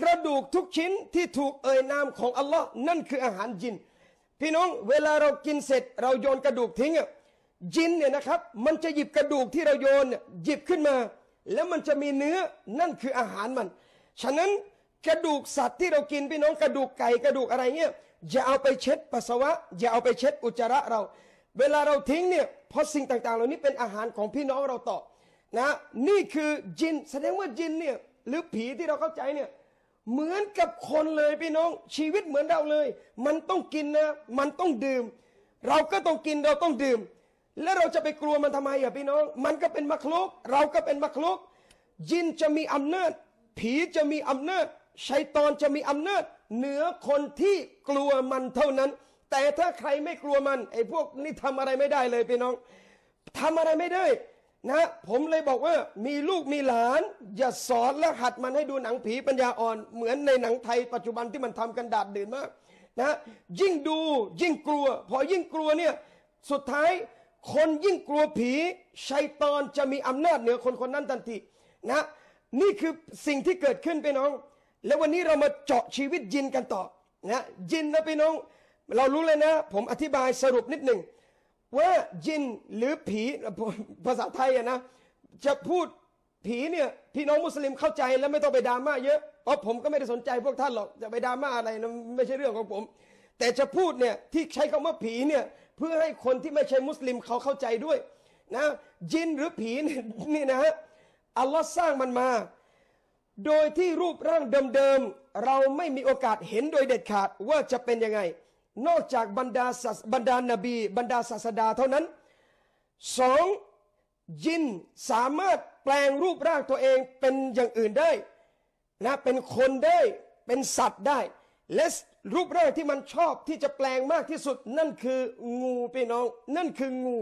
กระดูกทุกชิ้นที่ถูกเอ่ยนามของอัลลอฮ์นั่นคืออาหารจิน พี่น้องเวลาเรากินเสร็จ เราโยนกระดูกทิ้งอะ จินเนี่ยนะครับ มันจะหยิบกระดูกที่เราโยนหยิบขึ้นมา แล้วมันจะมีเนื้อนั่นคืออาหารมัน ฉะนั้นกระดูกสัตว์ที่เรากินพี่น้องกระดูกไก่กระดูกอะไรเงี้ยอย่าเอาไปเช็ดปัสสาวะ อย่าเอาไปเช็ดอุจจาระเรา เวลาเราทิ้งเนี่ยเพราะสิ่งต่างๆ เหล่านี้เป็นอาหารของพี่น้องเราต่อนะนี่คือจินแสดงว่าจินเนี่ยหรือผีที่เราเข้าใจเนี่ยเหมือนกับคนเลยพี่น้องชีวิตเหมือนเราเลย มันต้องกินนะมันต้องดื่ม เราก็ต้องกินเราต้องดื่ม แล้วเราจะไปกลัวมันทำไมอะพี่น้อง มันก็เป็นมักลุก เราก็เป็นมักลุก ยินจะมีอำนาจ ผีจะมีอำนาจชัยตอนจะมีอำนาจ เหนือคนที่กลัวมันเท่านั้น แต่ถ้าใครไม่กลัวมันไอ้พวกนี้ทำอะไรไม่ได้เลยพี่น้องทำอะไรไม่ได้นะผมเลยบอกว่ามีลูกมีหลาน อย่าสอนและหัดมันให้ดูหนังผีปัญญาอ่อน เหมือนในหนังไทยปัจจุบันที่มันทำกันดาดดื่นมากนะยิ่งดูยิ่งกลัว พอยิ่งกลัวเนี่ยสุดท้าย คนยิ่งกลัวผีชัยตอนจะมีอำนาจเหนือคนคนนั้นทันทีนะนี่คือสิ่งที่เกิดขึ้นไปน้อง แล้ววันนี้เรามาเจาะชีวิตยินกันต่อนะยินนะพี่น้อง เรารู้เลยนะ ผมอธิบายสรุปนิดหนึ่งว่ายินหรือผีภาษาไทยอะนะจะพูดผีเนี่ยพี่น้องมุสลิมเข้าใจแล้วไม่ต้องไปดราม่าเยอะเพราะผมก็ไม่ได้สนใจพวกท่านหรอกจะไปดราม่าอะไรนะไม่ใช่เรื่องของผม แต่จะพูดเนี่ยที่ใช้คำว่าผีเนี่ย เพื่อให้คนที่ไม่ใช่มุสลิมเขาเข้าใจด้วยนะจินหรือผีนี่นะฮะอัลลอฮ์สร้างมันมา โดยที่รูปร่างเดิมๆเราไม่มีโอกาสเห็นโดยเด็ดขาดว่าจะเป็นยังไง นอกจากบรรดาบรรดานาบี บรรดาศาสดาเท่านั้นสองยินสามารถแปลงรูปร่างตัวเองเป็นอย่างอื่นได้นะเป็นคนได้เป็นสัตว์ได้และ รูปร่างที่มันชอบที่จะแปลงมากที่สุด นั่นคืองูพี่น้อง นั่นคืองู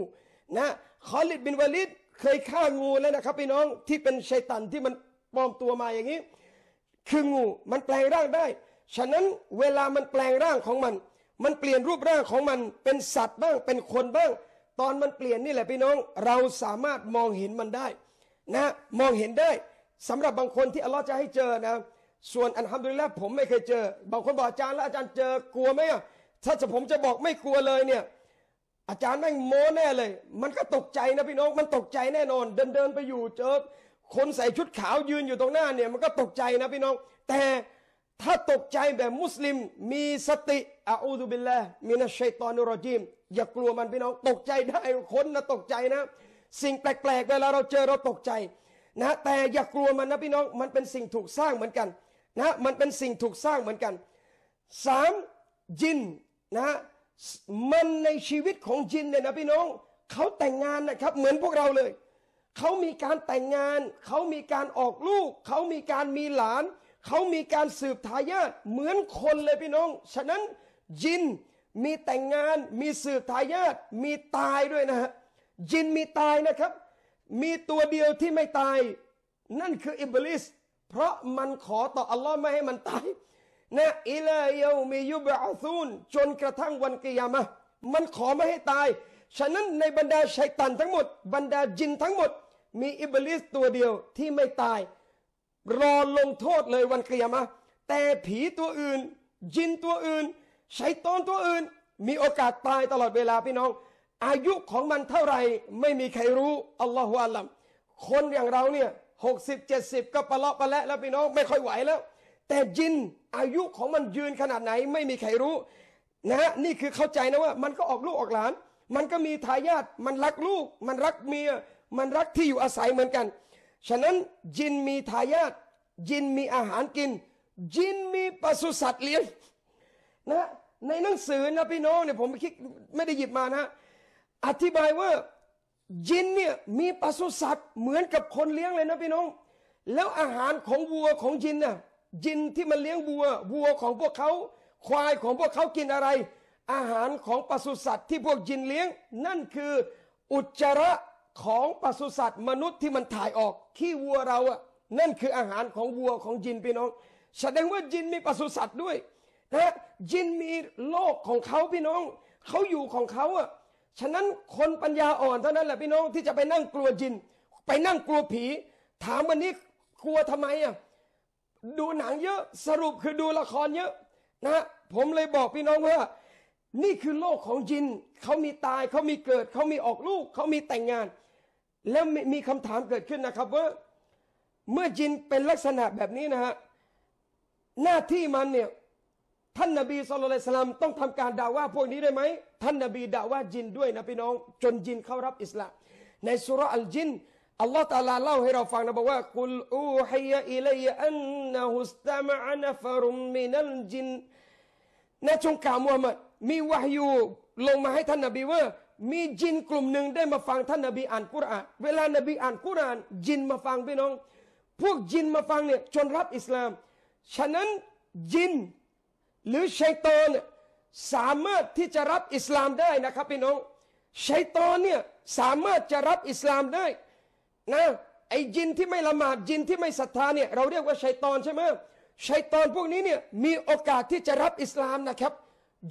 นะคอลิดบินวาลิดเคยฆ่างูแล้วนะครับพี่น้องที่เป็นชัยตันที่มันปลอมตัวมาอย่างนี้ คืองูมันแปลงร่างได้ ฉะนั้นเวลามันแปลงร่างของมัน มันเปลี่ยนรูปร่างของมันเป็นสัตว์บ้างเป็นคนบ้าง ตอนมันเปลี่ยนนี่แหละพี่น้อง เราสามารถมองเห็นมันได้นะมองเห็นได้สำหรับบางคนที่อัลลอฮ์จะให้เจอนะ ส่วนอันฮัมดุลิลละผมไม่เคยเจอบางคนบอกอาจารย์แล้วอาจารย์เจอกลัวไหมอะถ้าจะผมจะบอกไม่กลัวเลยเนี่ยอาจารย์แม่งโม้แน่เลย มันก็ตกใจนะพี่น้องมันตกใจแน่นอน เดินเดินไปอยู่เจอคนใส่ชุดขาวยืนอยู่ตรงหน้าเนี่ยมันก็ตกใจนะพี่น้อง แต่ถ้าตกใจแบบมุสลิมมีสติอาอูดุบิลละมีนะชัยตอนุรจิมอย่ากลัวมันพี่น้องตกใจได้คนนะตกใจนะ สิ่งแปลกๆเวลาเราเจอเราตกใจนะแต่อย่ากลัวมันนะพี่น้องมันเป็นสิ่งถูกสร้างเหมือนกัน นะมันเป็นสิ่งถูกสร้างเหมือนกันสามจินนะมันในชีวิตของจินเนี่ยนะพี่น้องเขาแต่งงานนะครับ เหมือนพวกเราเลย เขามีการแต่งงาน เขามีการออกลูก เขามีการมีหลาน เขามีการสืบทายาทเหมือนคนเลยพี่น้อง ฉะนั้นจินมีแต่งงาน มีสืบทายาทมีตายด้วยนะฮะจินมีตายนะครับ มีตัวเดียวที่ไม่ตาย นั่นคืออิบลิส เพราะมันขอต่ออัลลอฮ์ไม่ให้มันตายนะอิลายามียุบะซูนจนกระทั่งวันกิยามะมันขอไม่ให้ตาย ฉะนั้นในบรรดาชัยตันทั้งหมด บรรดาจินทั้งหมด มีอิบลิสตัวเดียวที่ไม่ตาย รอลงโทษเลยวันกิยามะแต่ผีตัวอื่น จินตัวอื่นชัยตอนตัวอื่น มีโอกาสตายตลอดเวลาพี่น้อง อายุของมันเท่าไหร่ไม่มีใครรู้อัลลอฮฺอัลลัมคนอย่างเราเนี่ย หกสิบเจ็ดสิบก็ปะเลาะปะและแล้วพี่น้องไม่ค่อยไหวแล้ว แต่จินอายุของมันยืนขนาดไหนไม่มีใครรู้นะนี่คือเข้าใจนะว่า มันก็ออกลูกออกหลาน มันก็มีทายาทมันรักลูก มันรักเมีย มันรักที่อยู่อาศัยเหมือนกัน ฉะนั้นจินมีทายาทจินมีอาหารกินจินมีปศุสัตว์เลี้ยงนะในหนังสือนะพี่น้องเนี่ยผมไม่คิดไม่ได้หยิบมานะ อธิบายว่า จินเนี่ยมีปศุสัตว์เหมือนกับคนเลี้ยงเลยนะพี่น้อง แล้วอาหารของวัวของจินน่ะจินที่มันเลี้ยงวัว วัวของพวกเขาควายของพวกเขากินอะไร อาหารของปศุสัตว์ที่พวกจินเลี้ยง นั่นคืออุจจาระของปศุสัตว์มนุษย์ที่มันถ่ายออกขี้วัวเราอะนั่นคืออาหารของวัวของจินพี่น้อง แสดงว่าจินมีปศุสัตว์ด้วยนะจินมีโลกของเขาพี่น้อง เขาอยู่ของเขาอะ ฉะนั้นคนปัญญาอ่อนเท่านั้นแหละพี่น้องที่จะไปนั่งกลัวจิน ไปนั่งกลัวผี ถามวันนี้กลัวทำไมอะดูหนังเยอะสรุปคือดูละครเยอะนะผมเลยบอกพี่น้องว่า นี่คือโลกของจินเขามีตายเขามีเกิดเขามีออกลูกเขามีแต่งงาน แล้วมีคำถามเกิดขึ้นนะครับว่าเมื่อจินเป็นลักษณะแบบนี้นะฮะหน้าที่มันเนี่ยท่านนบีสุลต่านต้องทำการด่าว่าพวกนี้ได้ไหม ท่านนบีด่าว่าจินด้วยนะพี่น้อง จนจินเข้ารับอิสลามในสุรอัลจินอัลลอฮฺตาลาเล่าให้เราฟังนะบอกว่าقل أوحي إلي أنه استمع نفر من الجنในชงกล่าวมุฮัมมัดมีวะฮยูลงมาให้ท่านนบีว่า มีจินกลุ่มหนึ่งได้มาฟังท่านนบีอ่านกุรอาน เวลานบีอ่านกุรอานจินมาฟังพี่น้อง พวกจินมาฟังเนี่ยจนรับอิสลาม ฉะนั้นจิน หรือชัยตอน สามารถที่จะรับอิสลามได้นะครับพี่น้องชัยตอนเนี่ยสามารถจะรับอิสลามได้นะไอ้จินที่ไม่ละหมาดจินที่ไม่ศรัทธาเนี่ยเราเรียกว่าชัยตอนใช่ไหมชัยตอนพวกนี้เนี่ยมีโอกาสที่จะรับอิสลามนะครับ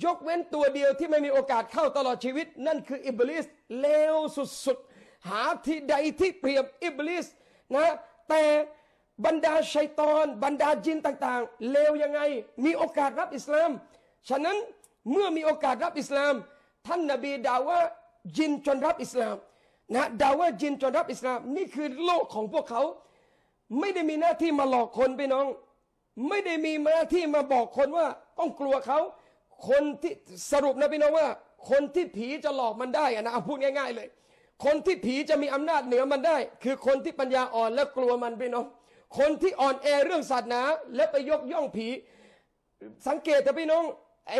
ยกเว้นตัวเดียวที่ไม่มีโอกาสเข้าตลอดชีวิต นั่นคืออิบลิสเลวสุดๆหาที่ใดที่เปรียบอิบลิสนะแต่บรรดาชัยตอน บรรดาจินต่างๆเลวยังไง มีโอกาสรับอิสลาม ฉะนั้น เมื่อมีโอกาสรับอิสลาม ท่านนบีด่าว่าจินจนรับอิสลามนะด่าว่าจินจนรับอิสลาม นี่คือโลกของพวกเขา ไม่ได้มีหน้าที่มาหลอกคนไปน้อง ไม่ได้มีหน้าที่มาบอกคนว่าต้องกลัวเขาคนที่สรุปนะพี่น้องว่า คนที่ผีจะหลอกมันได้นะเอาพูดง่าย ๆ เลย คนที่ผีจะมีอำนาจเหนือมันได้ คือคนที่ปัญญาอ่อนและกลัวมันพี่น้องคนที่อ่อนแอเรื่องศาสนา และไปยกย่องผี สังเกตแต่พี่น้องไอ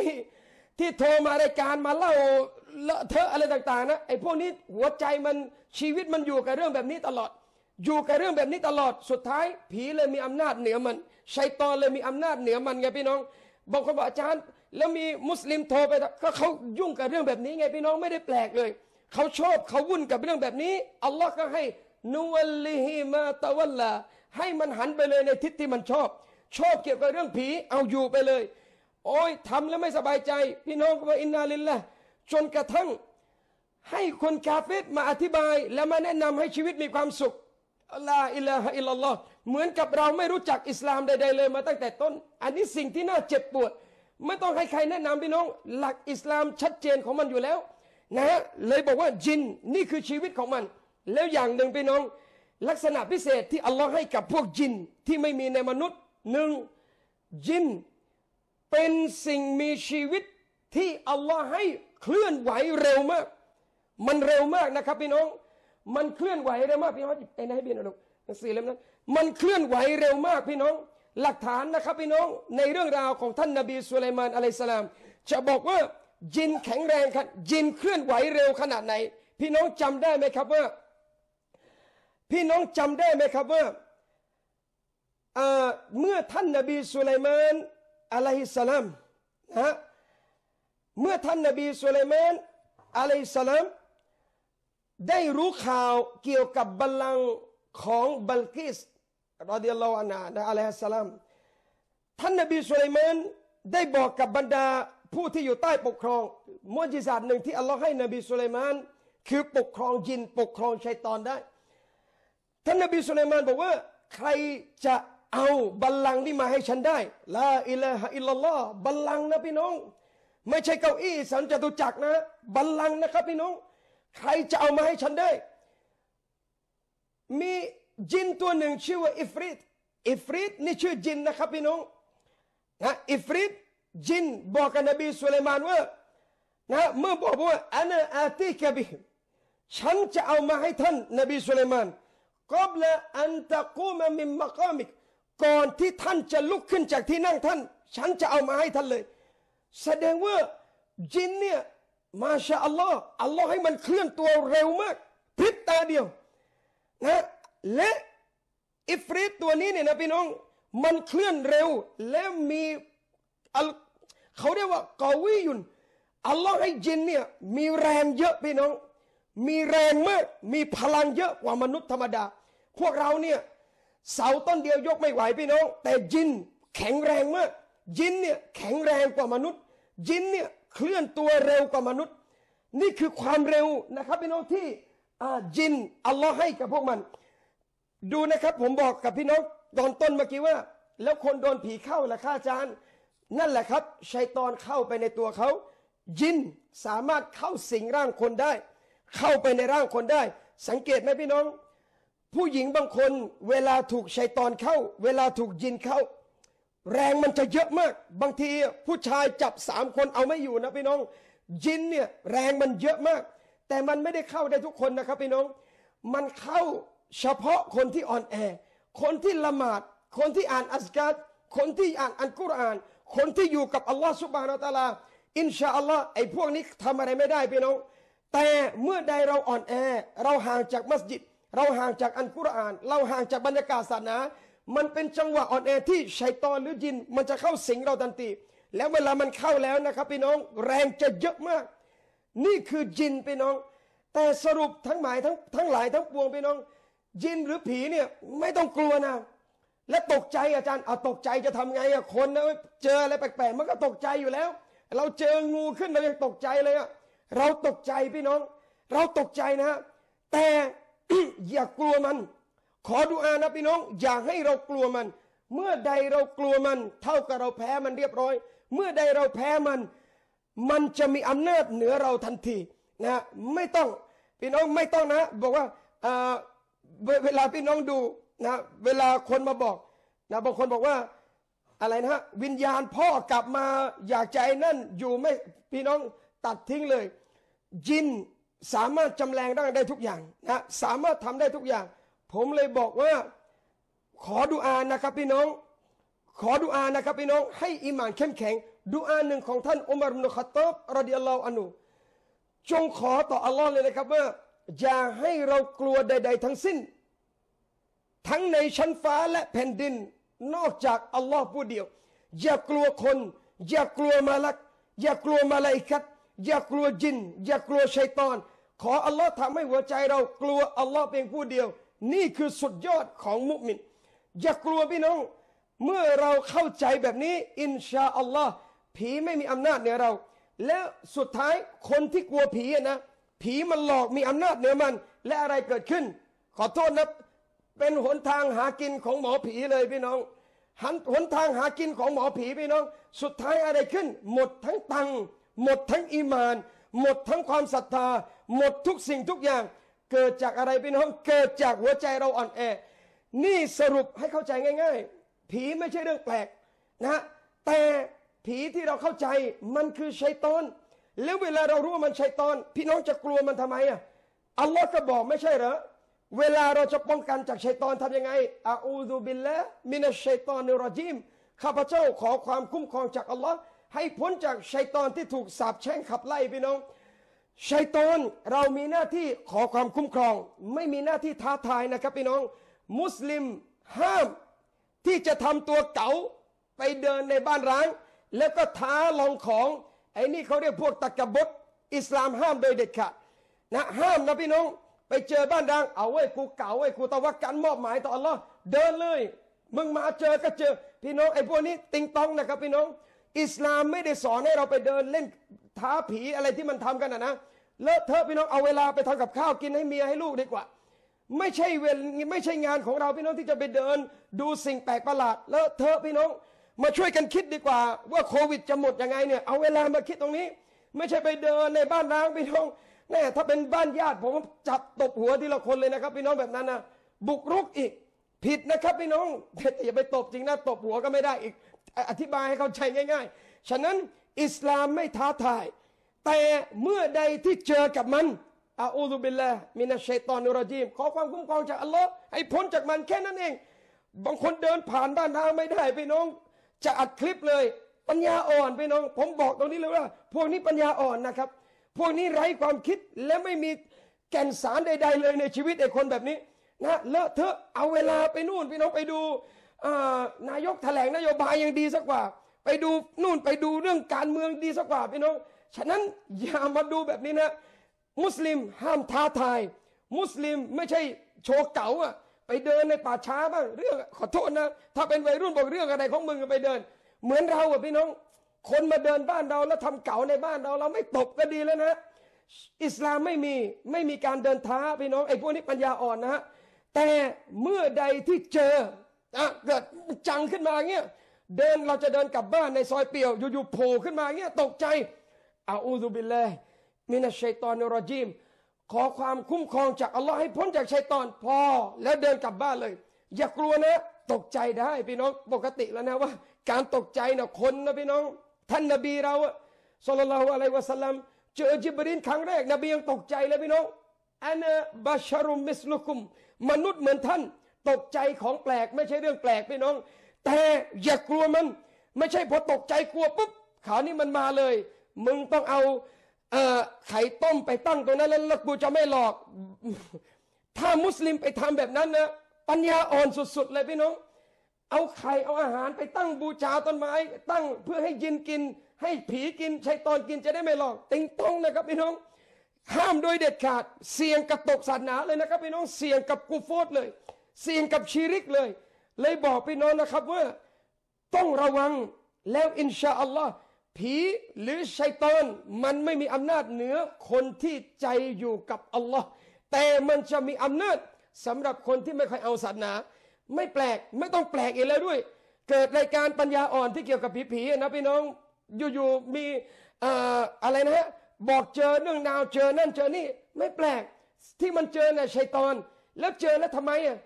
ที่โทรมารายการมาเล่าเลอะเทอะอะไรต่าง ๆ นะไอ้พวกนี้หัวใจมันชีวิตมันอยู่กับเรื่องแบบนี้ตลอด อยู่กับเรื่องแบบนี้ตลอดสุดท้าย ผีเลยมีอำนาจเหนือมันชัยตอนเลยมีอำนาจเหนือมันไงพี่น้องบางคนบอกอาจารย์ แล้วมีมุสลิมโทรไปก็เขายุ่งกับเรื่องแบบนี้ไงพี่น้องไม่ได้แปลกเลยเขาชอบเขาวุ่นกับเรื่องแบบนี้อัลลอฮ์ก็ให้نوله ما تولىให้มันหันไปเลยในทิศที่มันชอบ ชอบเกี่ยวกับเรื่องผีเอาอยู่ไปเลย โอ้ยทำแล้วไม่สบายใจ พี่น้องก็ว่าإنا للهจนกระทั่ง ให้คนกาเฟรมาอธิบาย แล้วมาแนะนำให้ชีวิตมีความสุขلا إله إلا اللهเหมือนกับเราไม่รู้จักอิสลามใดๆเลยมาตั้งแต่ต้น อันนี้สิ่งที่น่าเจ็บปวด ไม่ต้องให้ใครแนะนำพี่น้อง หลักอิสลามชัดเจนของมันอยู่แล้วนะฮะเลยบอกว่าจินนี่คือชีวิตของมัน แล้วอย่างหนึ่งพี่น้อง ลักษณะพิเศษที่อัลลอฮ์ให้กับพวกจินที่ไม่มีในมนุษย์หนึ่งจิน เป็นสิ่งมีชีวิตที่อัลลอฮ์ให้เคลื่อนไหวเร็วมาก มันเร็วมากนะครับพี่น้อง มันเคลื่อนไหวเร็วมากพี่น้องไอ้นายเบียนลูกหนังสือเล่มนั้นมันเคลื่อนไหวเร็วมากพี่น้อง หลักฐานนะครับพี่น้องในเรื่องราวของท่านนบีสุลัยมานอะลัยสลาม จะบอกว่าจินแข็งแรงครับจินเคลื่อนไหวเร็วขนาดไหน พี่น้องจำได้ไหมครับว่า พี่น้องจำได้ไหมครับว่าเมื่อท่านนบีสุลัยมาน อะลัยฮิสสลามนะเมื่อท่านนบีสุลัยมานอะลัยฮิสสลามได้รู้ข่าวเกี่ยวกับบัลลังก์ของบัลกิสรอดิยัลลอฮุอันฮาะอะลัยฮิสสลามท่านนบีสุลัยมานได้บอกกับบรรดาผู้ที่อยู่ใต้ปกครองมุจิซาตหนึ่งที่อัลลอฮ์ให้นบีสุลัยมานคือปกครองจินปกครองชัยตอนได้ ท่านนบีสุลัยมานบอกว่าใครจะ เอาบัลลังก์นี้มาให้ฉันได้ลาอิลาฮะอิลลัลลอฮ์บัลลังก์นะพี่น้อง ไม่ใช่เก้าอี้สันจตุจักรนะ บัลลังก์นะครับพี่น้อง ใครจะเอามาให้ฉันได้ มีจินตัวหนึ่งชื่อว่าอิฟริตอิฟริตนี่ชื่อจินนะครับพี่น้องนะอิฟริตจินบอกกับนบีสุลัยมานว่านะเมื่อบอกว่าأنا آتيك بهฉันจะเอามาให้ท่านนบีสุลัยมานقبل أن تقوم من مقامك ก่อนที่ท่านจะลุกขึ้นจากที่นั่งท่าน ฉันจะเอามาให้ท่านเลย แสดงว่าจินเนี่ยما شاء اللهอัลลอฮ์ให้มันเคลื่อนตัวเร็วมากพริบตาเดียวนะและอิฟริตตัวนี้เนี่ยนะพี่น้อง มันเคลื่อนเร็ว และมีเขาเรียกว่ากอวิยุนอัลลอฮ์ให้จินเนี่ยมีแรงเยอะพี่น้อง มีแรงมาก มีพลังเยอะกว่ามนุษย์ธรรมดา พวกเราเนี่ย เสาต้นเดียวยกไม่ไหวพี่น้อง แต่จินแข็งแรงมากจินเนี่ยแข็งแรงกว่ามนุษย์จินเนี่ยเคลื่อนตัวเร็วกว่ามนุษย์ นี่คือความเร็วนะครับพี่น้องที่จินอัลลอฮ์ให้กับพวกมัน ดูนะครับผมบอกกับพี่น้องตอนต้นเมื่อกี้ว่า แล้วคนโดนผีเข้าละข้าอาจารย์ นั่นแหละครับชัยตอนเข้าไปในตัวเขายินสามารถเข้าสิงร่างคนได้ เข้าไปในร่างคนได้ สังเกตไหมพี่น้อง ผู้หญิงบางคนเวลาถูกชัยตอนเข้า เวลาถูกยินเข้า แรงมันจะเยอะมาก บางทีผู้ชายจับสามคนเอาไม่อยู่นะพี่น้อง ยินเนี่ยแรงมันเยอะมาก แต่มันไม่ได้เข้าได้ทุกคนนะครับพี่น้อง มันเข้าเฉพาะคนที่อ่อนแอ คนที่ละหมาด คนที่อ่านอัสกัดคนที่อ่านอัลกุรอาน คนที่อยู่กับอัลลอฮ์สุบฮานาตาลา อินชาอัลลอฮ์ไอ้พวกนี้ทำอะไรไม่ได้พี่น้อง แต่เมื่อใดเราอ่อนแอ เราห่างจากมัสยิด เราห่างจากอัลกุรอาน เราห่างจากบรรยากาศศาสนา มันเป็นจังหวะอ่อนแอที่ชัยตอนหรือจิน มันจะเข้าสิงเราทันทีแล้วเวลามันเข้าแล้วนะครับพี่น้องแรงจะเยอะมาก นี่คือจินพี่น้อง แต่สรุปทั้งหมายทั้งทั้งหลายทั้งปวงพี่น้องจินหรือผีเนี่ยไม่ต้องกลัวนะและตกใจอาจารย์เอาตกใจจะทำไงอะคนนะเจออะไรแปลกๆมันก็ตกใจอยู่แล้ว เราเจองูขึ้นเรายังตกใจเลยอะเราตกใจพี่น้อง เราตกใจนะ แต่ อย่ากลัวมัน ขอดูอานะพี่น้อง อย่าให้เรากลัวมัน เมื่อใดเรากลัวมัน เท่ากับเราแพ้มันเรียบร้อย เมื่อใดเราแพ้มัน มันจะมีอำนาจเหนือเราทันทีนะไม่ต้องพี่น้องไม่ต้องนะ บอกว่าเวลาพี่น้องดูนะเวลาคนมาบอกนะบางคนบอกว่าอะไรนะฮะวิญญาณพ่อกลับมาอยากใจนั่นอยู่ไม่พี่น้องตัดทิ้งเลย จิน สามารถจำแรงร่างได้ทุกอย่างนะสามารถทำได้ทุกอย่าง ผมเลยบอกว่าขอดุอานะครับพี่น้อง ขอดุอานะครับพี่น้อง ให้อิมานเข้มแข็งดุอาหนึ่งของท่านอุมารมุนขัตตบรดิยัลลอฮุอันุจงขอต่ออัลลอฮ์เลยนะครับว่าอย่าให้เรากลัวใด ๆ ทั้งสิ้น ทั้งในชั้นฟ้าและแผ่นดิน นอกจากอัลลอฮ์ผู้เดียว อย่ากลัวคน อย่ากลัวมาลัก อย่ากลัวมาลาอิกัด อย่ากลัวจิน อย่ากลัวชัยตอน ขออัลลอฮ์ทำให้หัวใจเรากลัวอัลลอฮ์เพียงผู้เดียว นี่คือสุดยอดของมุมิน อย่ากลัวพี่น้อง เมื่อเราเข้าใจแบบนี้ อินชาอัลลอฮ์ผีไม่มีอำนาจเหนือเรา แล้วสุดท้ายคนที่กลัวผีนะผีมันหลอกมีอำนาจเหนือมัน และอะไรเกิดขึ้น ขอโทษนะเป็นหนทางหากินของหมอผีเลยพี่น้องหันหนทางหากินของหมอผีพี่น้อง สุดท้ายอะไรขึ้น หมดทั้งตังค์ หมดทั้งอีมาน หมดทั้งความศรัทธา หมดทุกสิ่งทุกอย่าง เกิดจากอะไรพี่น้อง เกิดจากหัวใจเราอ่อนแอ นี่สรุปให้เข้าใจง่าย ๆ ผีไม่ใช่เรื่องแปลกนะแต่ผีที่เราเข้าใจมันคือชัยตอน แล้วเวลาเรารู้ว่ามันชัยตอน พี่น้องจะกลัวมันทำไมอะอัลลอฮ์ก็บอกไม่ใช่เหรอเวลาเราจะป้องกันจากชัยตอนทำยังไงอาอูดุบิลละมินัชชัยตอนิรจิมข้าพเจ้าขอความคุ้มครองจากอัลลอฮ์ ให้พ้นจากชัยตอนที่ถูกสาปแช่งขับไล่พี่น้องชัยตอนเรามีหน้าที่ขอความคุ้มครอง ไม่มีหน้าที่ท้าทายนะครับพี่น้อง มุสลิมห้ามที่จะทำตัวเก๋าไปเดินในบ้านร้าง แล้วก็ท้าลองของไอ้นี่เขาเรียกพวกตะกบดอิสลามห้ามโดยเด็ดขาดนะห้ามนะพี่น้อง ไปเจอบ้านร้าง เอาไว้กูเก่าไว้กูตะวักกันมอบหมายต่ออัลลอฮ์เดินเลย มึงมาเจอก็เจอพี่น้องไอ้พวกนี้ติงตองนะครับพี่น้อง อิสลามไม่ได้สอนให้เราไปเดินเล่นท้าผีอะไรที่มันทำกันนะนะเลอะเทอะพี่น้องเอาเวลาไปทำกับข้าวกินให้เมียให้ลูกดีกว่า ไม่ใช่เวลไม่ใช่งานของเราพี่น้องที่จะไปเดิน ดูสิ่งแปลกประหลาดแล้วเธอะพี่น้อง มาช่วยกันคิดดีกว่า ว่าโควิดจะหมดยังไงเนี่ยเอาเวลามาคิดตรงนี้ ไม่ใช่ไปเดินในบ้านร้างพี่น้องแน่ถ้าเป็นบ้านญาติผมจับตบหัวทีละคนเลยนะครับ พี่น้องแบบนั้นนะบุกรุกอีกผิดนะครับพี่น้องแต่อย่าไปตบจริงนะตบหัวก็ไม่ได้อีก อธิบายให้เข้าใจง่าย ๆ ฉะนั้นอิสลามไม่ท้าทาย แต่เมื่อใดที่เจอกับมันอาอูซุบิลลามินัชชัยตอนุรจีม ขอความคุ้มครองจากอัลลอฮ์ให้พ้นจากมันแค่นั้นเอง บางคนเดินผ่านบ้านทางไม่ได้พี่น้อง จะอัดคลิปเลย ปัญญาอ่อนพี่น้อง ผมบอกตรงนี้เลยว่า พวกนี้ปัญญาอ่อนนะครับ พวกนี้ไร้ความคิดและไม่มีแก่นสารใด ๆ เลยในชีวิตไอ้คนแบบนี้นะเลอะเทอะเอาเวลาไปนู่นพี่น้องไปดู นายกแถลงนโยบายยังดีสักกว่า ไปดูนู่นไปดูเรื่องการเมืองดีสักกว่าพี่น้องฉะนั้นอย่ามาดูแบบนี้นะ มุสลิมห้ามท้าทาย มุสลิมไม่ใช่โชว์เก๋าอะไปเดินในป่าช้าบ้างเรื่องขอโทษนะ ถ้าเป็นวัยรุ่นบอกเรื่องอะไรของมึงไปเดิน เหมือนเราอะพี่น้อง คนมาเดินบ้านเราแล้วทำเก๋าในบ้านเรา เราไม่ตบก็ดีแล้วนะ อิสลามไม่มีไม่มีการเดินท้าพี่น้องไอ้พวกนี้ปัญญาอ่อนนะฮะแต่เมื่อใดที่เจอ เกิดจังขึ้นมาเงี้ยเดินเราจะเดินกลับบ้านในซอยเปี่ยว อยู่ๆโผล่ขึ้นมาเงี้ยตกใจอาอูซุบิลลมินัชชัยตอนรจิมขอความคุ้มครองจากอัลลอฮ์ให้พ้นจากชัยตอนพอ แล้วเดินกลับบ้านเลย อย่ากลัวนะ ตกใจได้พี่น้องปกติแล้วนะว่า การตกใจนะคนนะพี่น้อง ท่านนบีเราสุลลัลลอฮุอะลัยวะสัลลัมเจอจิบรีนครั้งแรกนบียังตกใจเลยพี่น้องอันบาชารุมมิสลุคุม มนุษย์เหมือนท่าน ตกใจของแปลกไม่ใช่เรื่องแปลกพี่น้อง แต่อย่ากลัวมัน ไม่ใช่พอตกใจกลัวปุ๊บขาวนี้มันมาเลย มึงต้องเอาไข่ต้มไปตั้งตรงนั้นแล้วกูจะไม่หลอก ถ้ามุสลิมไปทำแบบนั้นนะปัญญาอ่อนสุด ๆ เลยพี่น้อง เอาไข่เอาอาหารไปตั้งบูชาต้นไม้ ตั้งเพื่อให้ยินกิน ให้ผีกินชัยตอนกินจะได้ไม่หลอก ติงต้องนะครับพี่น้อง ห้ามโดยเด็ดขาด เสี่ยงกับตกศาสนาเลยนะครับพี่น้องเสี่ยงกับกูโฟดเลย เสี่ยงกับชีริกเลย เลยบอกพี่น้องนะครับว่าต้องระวังแล้วอินชาอัลลอฮ์ผีหรือชัยตอนมันไม่มีอำนาจเหนือคนที่ใจอยู่กับอัลลอฮ์แต่มันจะมีอำนาจสำหรับคนที่ไม่ค่อยเอาศาสนา ไม่แปลกไม่ต้องแปลกอีกแล้วด้วย เกิดรายการปัญญาอ่อนที่เกี่ยวกับผีๆนะพี่น้องอยู่ๆมีอะไรนะฮะบอกเจอเรื่องดาวเจอนั่นเจอนี่ไม่แปลกที่มันเจอเน่ะชัยตอน แล้วเจอแล้วทำไมอะ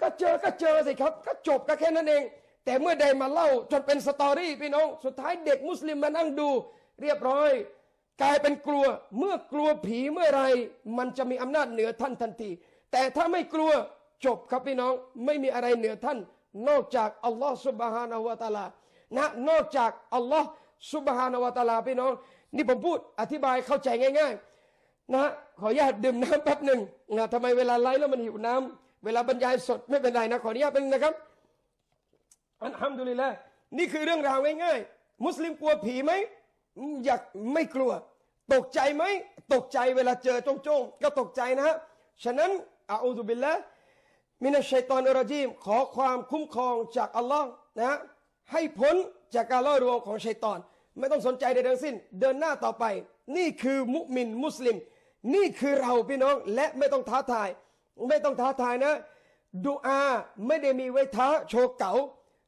ก็เจอก็เจอสิครับ ก็จบก็แค่นั้นเอง แต่เมื่อใดมาเล่าจนเป็นสตอรี่พี่น้อง สุดท้ายเด็กมุสลิมมานั่งดู เรียบร้อย กลายเป็นกลัว เมื่อกลัวผีเมื่อไร มันจะมีอำนาจเหนือท่านทันที แต่ถ้าไม่กลัวจบครับพี่น้องไม่มีอะไรเหนือท่าน นอกจากอัลลอฮ์สุบฮานาวะตาลานะนอกจากอัลลอฮ์สุบฮานาวะตาลาพี่น้อง นี่ผมพูดอธิบายเข้าใจง่าย ๆ นะขออนุญาตดื่มน้ำแป๊บหนึ่งนะทำไมเวลาไลฟ์แล้วมันหิวน้ำ เวลาบรรยายสดไม่เป็นไรนะขออนุญาตเป็นงนะครับอันฮัมดุลิลละนี่คือเรื่องราวง่ายๆมุสลิมกลัวผีไหมอืมอยากไม่กลัว ตกใจไหมตกใจเวลาเจอจงๆก็ตกใจนะฮะฉะนั้นอาอูซุบิลละมินัชชัยตอนอรจีมขอความคุ้มครองจากอัลลอฮ์นะฮะให้พ้นจากการล่อลวงของชัยตอน ไม่ต้องสนใจใดทั้งสิ้น เดินหน้าต่อไป นี่คือมุมินมุสลิม นี่คือเราพี่น้องและไม่ต้องท้าทาย ไม่ต้องท้าทายนะดูอาไม่ได้มีไว้ท้าโชว์เก๋า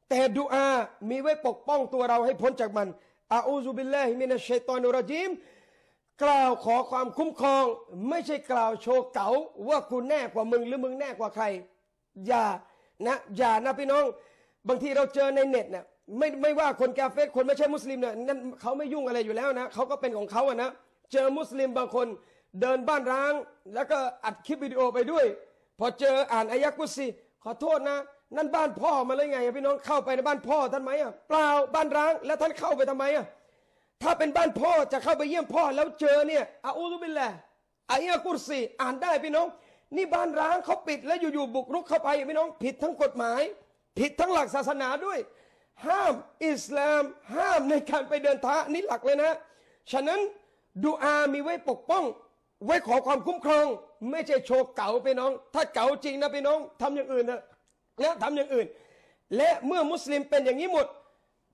แต่ดูอามีไว้ปกป้องตัวเราให้พ้นจากมันอาอูซุบิลลาฮิมินัชชัยตอนุรจีมกล่าวขอความคุ้มครอง ไม่ใช่กล่าวโชว์เก๋าว่าคุณแน่กว่ามึงหรือมึงแน่กว่าใคร อย่านะอย่านะพี่น้อง บางทีเราเจอในเน็ตเนี่ยไม่ไม่ว่าคนกาเฟสคนไม่ใช่มุสลิมเนี่ยนั่นเขาไม่ยุ่งอะไรอยู่แล้วนะเขาก็เป็นของเขาอะนะเจอมุสลิมบางคน เดินบ้านร้าง แล้วก็อัดคลิปวิดีโอไปด้วย พอเจออ่านอายะกุซีขอโทษนะ นั่นบ้านพ่อมาเลยไงพี่น้องเข้าไปในบ้านพ่อท่านไหมอะเปล่าบ้านร้าง แล้วท่านเข้าไปทำไมอะถ้าเป็นบ้านพ่อจะเข้าไปเยี่ยมพ่อแล้วเจอเนี่ยอาอูซุบิลละอายะกุซีอ่านได้พี่น้อง นี่บ้านร้างเขาปิดแล้วอยู่ๆบุกรุกเข้าไปพี่น้องผิดทั้งกฎหมาย ผิดทั้งหลักศาสนาด้วย ห้ามอิสลาม ห้ามในการไปเดินท้านี่หลักเลยนะ ฉะนั้นดูอามีไว้ปกป้อง ไว้ขอความคุ้มครอง ไม่ใช่โชว์เก๋าพี่น้อง ถ้าเก๋าจริงนะพี่น้องทำอย่างอื่นนะนะทำอย่างอื่น และเมื่อมุสลิมเป็นอย่างนี้หมด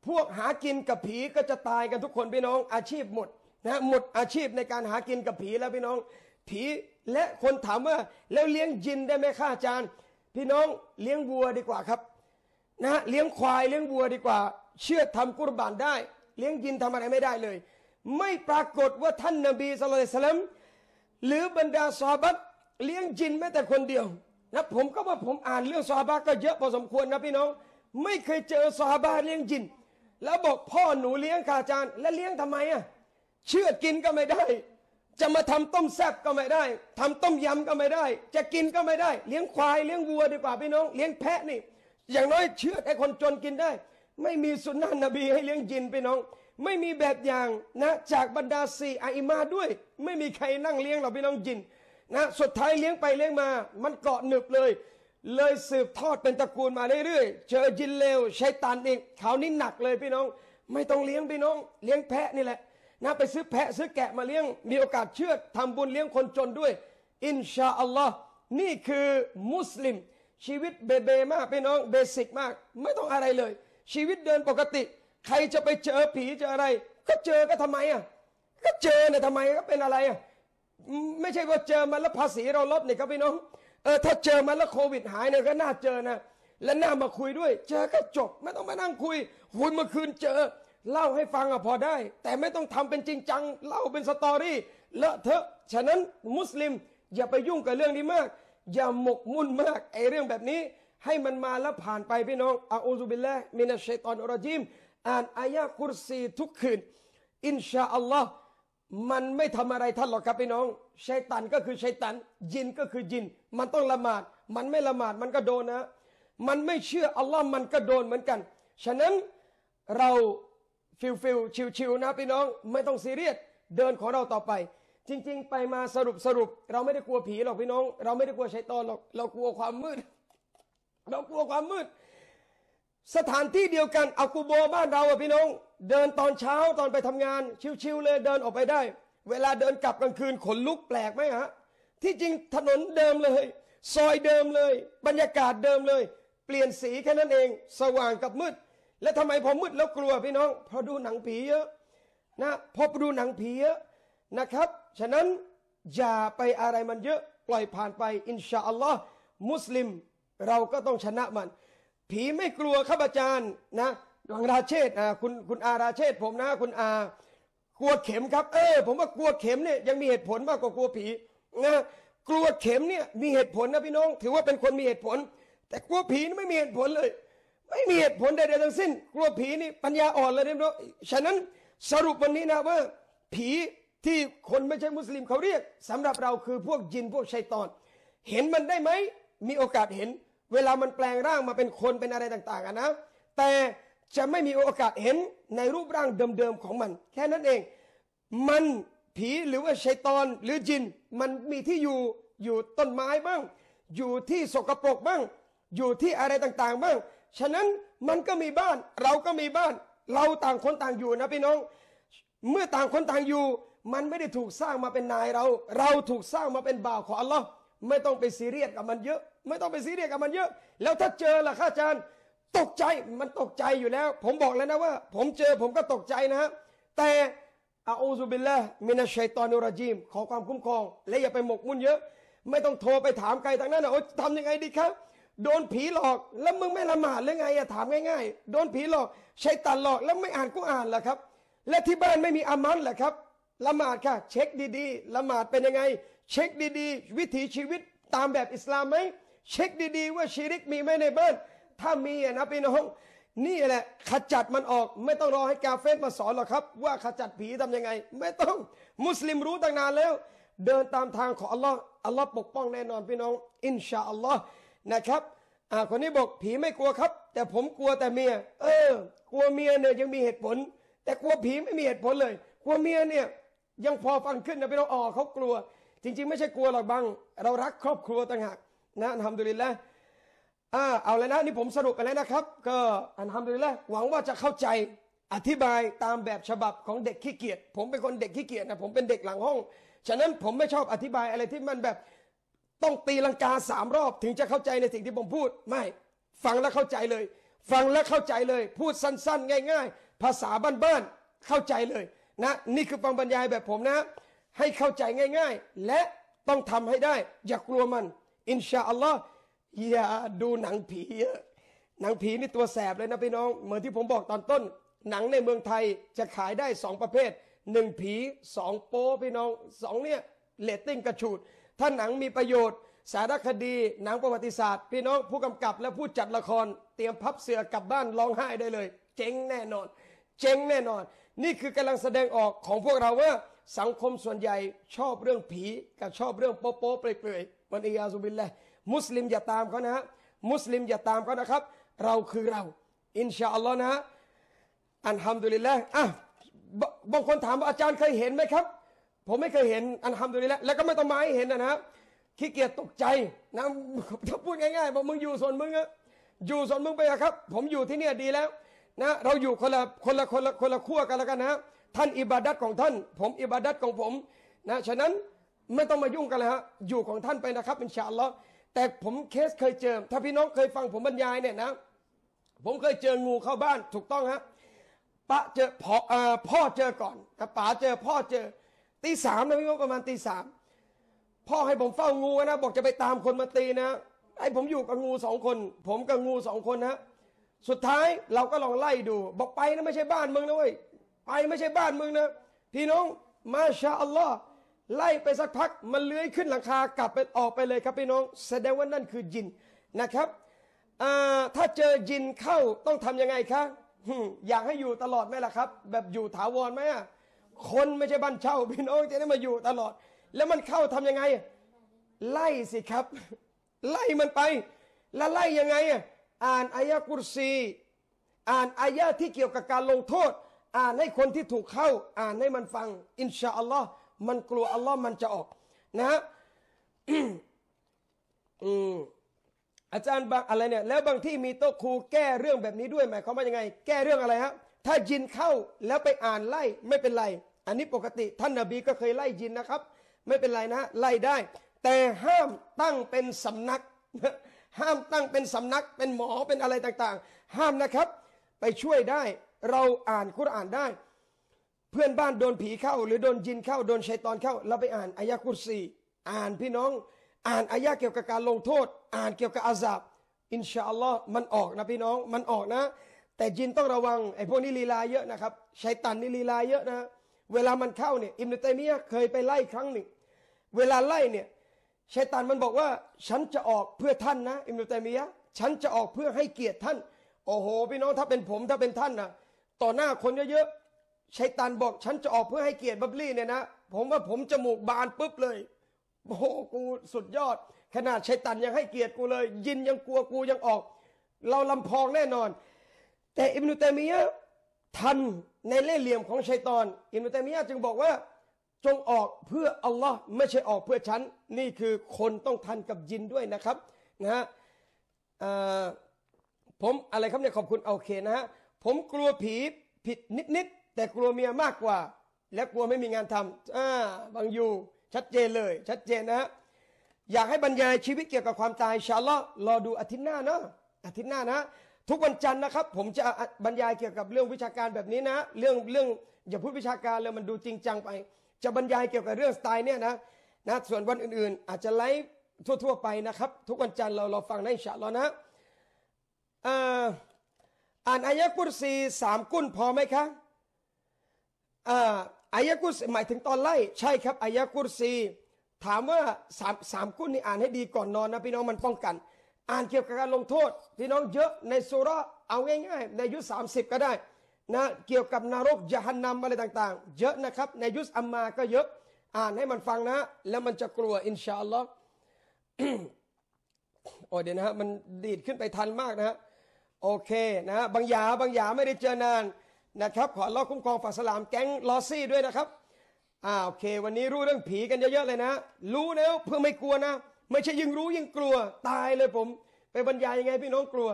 พวกหากินกับผีก็จะตายกันทุกคนพี่น้องอาชีพหมดนะหมดอาชีพในการหากินกับผีแล้วพี่น้อง ผีและคนถามว่าแล้วเลี้ยงยินได้ไหมข้าอาจารย์ พี่น้องเลี้ยงวัวดีกว่าครับนะเลี้ยงควายเลี้ยงวัวดีกว่า เชื่อทำกุรบานได้ เลี้ยงยินทำอะไรไม่ได้เลย ไม่ปรากฏว่าท่านนบีสุลต่านสลัม หรือบรรดาซอบัตเลี้ยงจินแม้แต่คนเดียวนะผมก็ว่าผมอ่านเรื่องซอฮาบะก็เยอะพอสมควรนะพี่น้อง ไม่เคยเจอซอฮาบะเลี้ยงจิน แล้วบอกพ่อหนูเลี้ยงข้าอาจารย์ และเลี้ยงทำไมอะเชื่อกินก็ไม่ได้ จะมาทำต้มแซ่บก็ไม่ได้ทำต้มยำก็ไม่ได้ จะกินก็ไม่ได้ เลี้ยงควายเลี้ยงวัวดีกว่าพี่น้อง เลี้ยงแพะนี่ อย่างน้อยเชื่อให้คนจนกินได้ ไม่มีสุนนะนบีให้เลี้ยงจินพี่น้อง ไม่มีแบบอย่างนะจากบรรดาสี่อาอิมาด้วย ไม่มีใครนั่งเลี้ยงหรอกพี่น้องจินนะสุดท้ายเลี้ยงไปเลี้ยงมา มันเกาะหนึบเลย เลยสืบทอดเป็นตระกูลมาเรื่อยๆเจอจินเลวใช้ตันอีกคราวนี้หนักเลยพี่น้อง ไม่ต้องเลี้ยงพี่น้อง เลี้ยงแพะนี่แหละนะไปซื้อแพะซื้อแกะมาเลี้ยง มีโอกาสเชื่อทำบุญเลี้ยงคนจนด้วย อินชาอัลลอฮ์นี่คือมุสลิม ชีวิตเบเบมากพี่น้องเบสิกมาก ไม่ต้องอะไรเลย ชีวิตเดินปกติ ใครจะไปเจอผีเจออะไร ก็เจอก็ทำไมอะก็เจอเนี่ยทำไมก็เป็นอะไรอะไม่ใช่ว่าเจอมันแล้วภาษีเราลดนี่ครับพี่น้องเออถ้าเจอมันแล้วโควิดหายเนี่ยก็น่าเจอนะและน่ามาคุยด้วย เจอก็จบ ไม่ต้องมานั่งคุยคุยเมื่อคืนเจอ เล่าให้ฟังอะพอได้ แต่ไม่ต้องทำเป็นจริงจัง เล่าเป็นสตอรี่เลอะเทอะฉะนั้นมุสลิมอย่าไปยุ่งกับเรื่องนี้มาก อย่าหมกมุ่นมากไอเรื่องแบบนี้ ให้มันมาแล้วผ่านไปพี่น้องอาอูซุบิลละมินัชชัยตอนอรจิม อ่านอายะกุรซีทุกคืน إن شاء اللهมันไม่ทำอะไรท่านหรอกครับพี่น้องชัยตอนก็คือชัยตอน ยินก็คือยิน มันต้องละหมาด มันไม่ละหมาดมันก็โดนนะ มันไม่เชื่ออัลลอฮ์มันก็โดนเหมือนกัน ฉะนั้นเรา feel feel ชิวๆนะพี่น้อง ไม่ต้องซีเรียสเดินของเราต่อไป จริง ๆ ไปมาสรุปสรุป เราไม่ได้กลัวผีหรอกพี่น้อง เราไม่ได้กลัวชัยตอนหรอกเรากลัวความมืด เรากลัวความมืด สถานที่เดียวกันอากูโบบ้านเราอะพี่น้อง เดินตอนเช้าตอนไปทำงาน ชิวๆเลยเดินออกไปได้ เวลาเดินกลับกลางคืนขนลุกแปลกไหมฮะที่จริงถนนเดิมเลย ซอยเดิมเลย บรรยากาศเดิมเลย เปลี่ยนสีแค่นั้นเอง สว่างกับมืด และทำไมพอมืดแล้วกลัวพี่น้องเพราะดูหนังผีเยอะนะพอดูหนังผีเยอะนะครับ ฉะนั้นอย่าไปอะไรมันเยอะปล่อยผ่านไปอินชาอัลลอฮ์มุสลิมเราก็ต้องชนะมัน ผีไม่กลัวข้าพเจ้านะวังราเชษฐ์อ่าคุณคุณอาราเชษฐ์ผมนะคุณอากลัวเข็มครับ เออ ผมว่ากลัวเข็มเนี่ยยังมีเหตุผลมากกว่ากลัวผีนะกลัวเข็มเนี่ยมีเหตุผลนะพี่น้อง ถือว่าเป็นคนมีเหตุผล แต่กลัวผีนี่ไม่มีเหตุผลเลย ไม่มีเหตุผลใดๆทั้งสิ้น กลัวผีนี่ปัญญาอ่อนเลยเนี่ยฉะนั้นสรุปวันนี้นะว่า ผีที่คนไม่ใช่มุสลิมเขาเรียกสำหรับเราคือพวกยินพวกชัยตอน เห็นมันได้ไหมมีโอกาสเห็น เวลามันแปลงร่างมาเป็นคนเป็นอะไรต่างๆนะแต่จะไม่มีโอกาสเห็นในรูปร่างเดิมๆของมัน แค่นั้นเอง มันผีหรือว่าชัยตอนหรือจิน มันมีที่อยู่อยู่ต้นไม้บ้าง อยู่ที่สกปรกบ้าง อยู่ที่อะไรต่างๆบ้าง ฉะนั้นมันก็มีบ้าน เราก็มีบ้าน เราต่างคนต่างอยู่นะพี่น้อง เมื่อต่างคนต่างอยู่ มันไม่ได้ถูกสร้างมาเป็นนายเรา เราถูกสร้างมาเป็นบ่าวของอัลลอฮ์ไม่ต้องไปซีเรียสกับมันเยอะ ไม่ต้องไปซีเรียสกับมันเยอะ แล้วถ้าเจอล่ะข้าอาจารย์ ตกใจมันตกใจอยู่แล้ว ผมบอกแล้วนะว่า ผมเจอผมก็ตกใจนะฮะแต่อาอูซุบิลละมินัชชัยตอนุรจีม ขอความคุ้มครอง และอย่าไปหมกมุ่นเยอะ ไม่ต้องโทรไปถามใครทั้งนั้นนะโอ๊ยทำยังไงดีครับโดนผีหลอกแล้วมึงไม่ละหมาดหรือไงอะถามง่ายๆ โดนผีหลอกใชัยตันหลอกแล้วไม่อ่านกูอ่านล่ะครับ และที่บ้านไม่มีอามันเหรอครับละหมาดค่ะ เช็คดีๆละหมาดเป็นยังไง เช็คดีๆ วิถีชีวิตตามแบบอิสลามไหม เช็คดี ๆ ว่าชีริกมีไหมในบ้าน ถ้ามีนะพี่น้องนี่แหละขจัดมันออกไม่ต้องรอให้กาเฟสมาสอนหรอกครับ ว่าขจัดผีทำยังไง ไม่ต้องมุสลิมรู้ตั้งนานแล้ว เดินตามทางของอัลลอฮ์อัลลอฮ์ปกป้องแน่นอนพี่น้อง อินชาอัลลอฮ์นะครับอ่าคนนี้บอกผีไม่กลัวครับ แต่ผมกลัวแต่เมีย เออ กลัวเมียเนี่ยยังมีเหตุผล แต่กลัวผีไม่มีเหตุผลเลย กลัวเมียเนี่ยยังพอฟังขึ้นนะพี่น้องอ๋อเขากลัว จริง ๆ ไม่ใช่กลัวหรอกบัง เรารักครอบครัวต่างหาก นะทำดุลินแล้วอ่าเอาเลยนะนี่ผมสรุปไปแล้วนะครับ ก็อันทำดุลินแล้วหวังว่าจะเข้าใจอธิบายตามแบบฉบับของเด็กขี้เกียจผมเป็นคนเด็กขี้เกียจนะผมเป็นเด็กหลังห้อง ฉะนั้นผมไม่ชอบอธิบายอะไรที่มันแบบต้องตีลังกาสามรอบ ถึงจะเข้าใจในสิ่งที่ผมพูดไม่ฟังแล้วเข้าใจเลย ฟังแล้วเข้าใจเลย พูดสั้นๆ ง่าย ๆ ภาษาบ้านๆเข้าใจเลยนะนี่คือฟังบรรยายแบบผมนะ ให้เข้าใจง่าย ๆ และต้องทำให้ได้ อย่ากลัวมัน อินชาอัลลอฮ์อย่าดูหนังผีเยอะหนังผีนี่ตัวแสบเลยนะพี่น้อง เหมือนที่ผมบอกตอนต้น หนังในเมืองไทยจะขายได้สองประเภทหนึ่งผีสองโป๊พี่น้องสองเนี่ยเรตติ้งกระฉูด ถ้าหนังมีประโยชน์ สารคดี หนังประวัติศาสตร์ พี่น้องผู้กำกับและผู้จัดละคร เตรียมพับเสื่อกลับบ้านร้องไห้ได้เลย เจ๊งแน่นอน เจ๊งแน่นอน นี่คือกำลังแสดงออกของพวกเราว่าสังคมส่วนใหญ่ชอบเรื่องผีกับชอบเรื่องโป๊ะโป๊ะเปลือย نعوذ باللهมุสลิมอย่าตามเขานะฮะมุสลิมอย่าตามเขานะครับ เราคือเรา อินชาอัลลอฮ์นะฮะอันฮัมดุลิลละอะบบางคนถามว่าอาจารย์เคยเห็นไหมครับ ผมไม่เคยเห็นอันฮัมดุลิลละแล้วก็ไม่ต้องมาให้เห็นนะนะขี้เกียจตกใจนะถ้าพูดง่ายๆบอกมึงอยู่ส่วนมึงอะอยู่ส่วนมึงไปอะครับ ผมอยู่ที่เนี่ยดีแล้วนะเราอยู่คนละคนละคนละคนละขั้วกันแล้วกันนะท่านอิบาดัตของท่าน ผมอิบาดัตของผมนะฉะนั้น ไม่ต้องมายุ่งกันเลยฮะอยู่ของท่านไปนะครับอินชาอัลลอฮ์แต่ผมเคสเคยเจอ ถ้าพี่น้องเคยฟังผมบรรยายเนี่ยนะ ผมเคยเจองูเข้าบ้านถูกต้องฮะปะเจอพ่ออพ่อเจอก่อนกับป๋าเจอพ่อเจอตีสามนะพี่น้องประมาณตีสามพ่อให้ผมเฝ้างูนะ บอกจะไปตามคนมาตีนะให้ผมอยู่กับงูสองคน ผมกับงูสองคนนะสุดท้ายเราก็ลองไล่ดู บอกไปนะไม่ใช่บ้านมึงนะเว้ยไปไม่ใช่บ้านมึงนะพี่น้องมาชาอัลลอฮ์ ไล่ไปสักพักมันเลื้อยขึ้นหลังคากลับไปออกไปเลยครับพี่น้อง แสดงว่านั่นคือยินนะครับถ้าเจอยินเข้าต้องทํำยังไงคะอยากให้อยู่ตลอดไหมล่ะครับ แบบอยู่ถาวรไหมอะคนไม่ใช่บ้านเช่าพี่น้องจะได้มาอยู่ตลอด แล้วมันเข้าทํำยังไง ไล่สิครับ ไล่มันไป แล้วไล่ยังไงอะอ่านอายะกุรซี อ่านอายะที่เกี่ยวกับการลงโทษ อ่านให้คนที่ถูกเข้า อ่านให้มันฟัง อินชาอัลลอฮ์ มันกลัวอัลลอฮ์มันจะออกนะฮะอืมอาจารย์บางอะไรเนี่ยแล้วบางที่มีโต๊ะครูแก้เรื่องแบบนี้ด้วยหมายความว่ายังไง แก้เรื่องอะไรฮะถ้ายินเข้าแล้วไปอ่านไล่ไม่เป็นไร อันนี้ปกติท่านนาบีก็เคยไล่ยินนะครับ ไม่เป็นไรนะไล่ได้ แต่ห้ามตั้งเป็นสำนัก ห้ามตั้งเป็นสำนัก เป็นหมอเป็นอะไรต่างๆ ห้ามนะครับ ไปช่วยได้ เราอ่านคุรอ่านได้ เพื่อนบ้านโดนผีเข้า หรือโดนยินเข้าโดนชัยตอนเข้า เราไปอ่านอายะกุรซีอ่านพี่น้อง อ่านอายะเกี่ยวกับการลงโทษ อ่านเกี่ยวกับอาซาบอินชาอัลลอฮ์มันออกนะพี่น้องมันออกนะ แต่จินต้องระวังไอ้พวกนี้ลีลาเยอะนะครับชัยตันนี่ลีลาเยอะนะ เวลามันเข้าเนี่ยอิมนุตัยมียะเคยไปไล่ครั้งหนึ่ง เวลาไล่เนี่ยชัยตันมันบอกว่าฉันจะออกเพื่อท่านนะ อิมนุตัยมียะฉันจะออกเพื่อให้เกียรติท่าน โอ้โห พี่น้องถ้าเป็นผมถ้าเป็นท่านนะต่อหน้าคนเยอะๆ ชัยตันบอกฉันจะออกเพื่อให้เกียรติบับลี่เนี่ยนะ ผมว่าผมจมูกบานปุ๊บเลยโอ้กูสุดยอด ขนาดชัยตันยังให้เกียรติกูเลย ยินยังกลัวกูยังออก เราลำพองแน่นอน แต่อิบนุตัยมียะทันในเล่ห์เหลี่ยมของชัยตอน อิบนุตัยมียะจึงบอกว่าจงออกเพื่ออัลลอฮ์ไม่ใช่ออกเพื่อฉัน นี่คือคนต้องทันกับยินด้วยนะครับนะฮะผมอะไรครับเนี่ยขอบคุณโอเคนะฮะผมกลัวผีผิดนิดๆ แต่กลัวเมียมากกว่า และกลัวไม่มีงานทำอ่าบางอยู่ชัดเจนเลย ชัดเจนนะฮะอยากให้บรรยายชีวิตเกี่ยวกับความตายชาลลอฮ์รอดูอาทิตย์หน้าเนาะอาทิตย์หน้านะทุกวันจันทร์นะครับ ผมจะบรรยายเกี่ยวกับเรื่องวิชาการแบบนี้นะ เรื่องเรื่องอย่าพูดวิชาการเลยมันดูจริงจังไป จะบรรยายเกี่ยวกับเรื่องสไตล์เนี่ยนะนะส่วนวันอื่นๆ อาจจะไลฟ์ทั่ว ๆ ไปนะครับ ทุกวันจันทร์เราเราฟังได้อินชาอัลล์นะอ่ออ่านอายะกุรซีสามกุนพอไหมคะ อายะกุรซีหมายถึงตอนไล่ใช่ครับอายะกุรซีถามว่าสามสามกุนนี่อ่านให้ดีก่อนนอนนะพี่น้องมันป้องกัน อ่านเกี่ยวกับการลงโทษ พี่น้องเยอะในสุราเอาง่าย ๆ ในยุคสามสิบก็ได้นะเกี่ยวกับนรกยะฮันนัมอะไรต่างๆ เยอะนะครับ ในยุคอัมมาก็เยอะอ่านให้มันฟังนะ แล้วมันจะกลัวอินชาอัลลอฮ์โอ้เดี๋ยวนะฮะมันดีดขึ้นไปทันมากนะฮะโอเคนะฮะบางยาบางยาไม่ได้เจอนาน นะครับขอรอคุ้มครองฝาสลามแก๊งลอซี่ด้วยนะครับอ่าโอเค วันนี้รู้เรื่องผีกันเยอะๆเลยนะ รู้แล้วเพื่อไม่กลัวนะ ไม่ใช่ยิ่งรู้ยิ่งกลัวตายเลยผม ไปบรรยายยังไงพี่น้องกลัว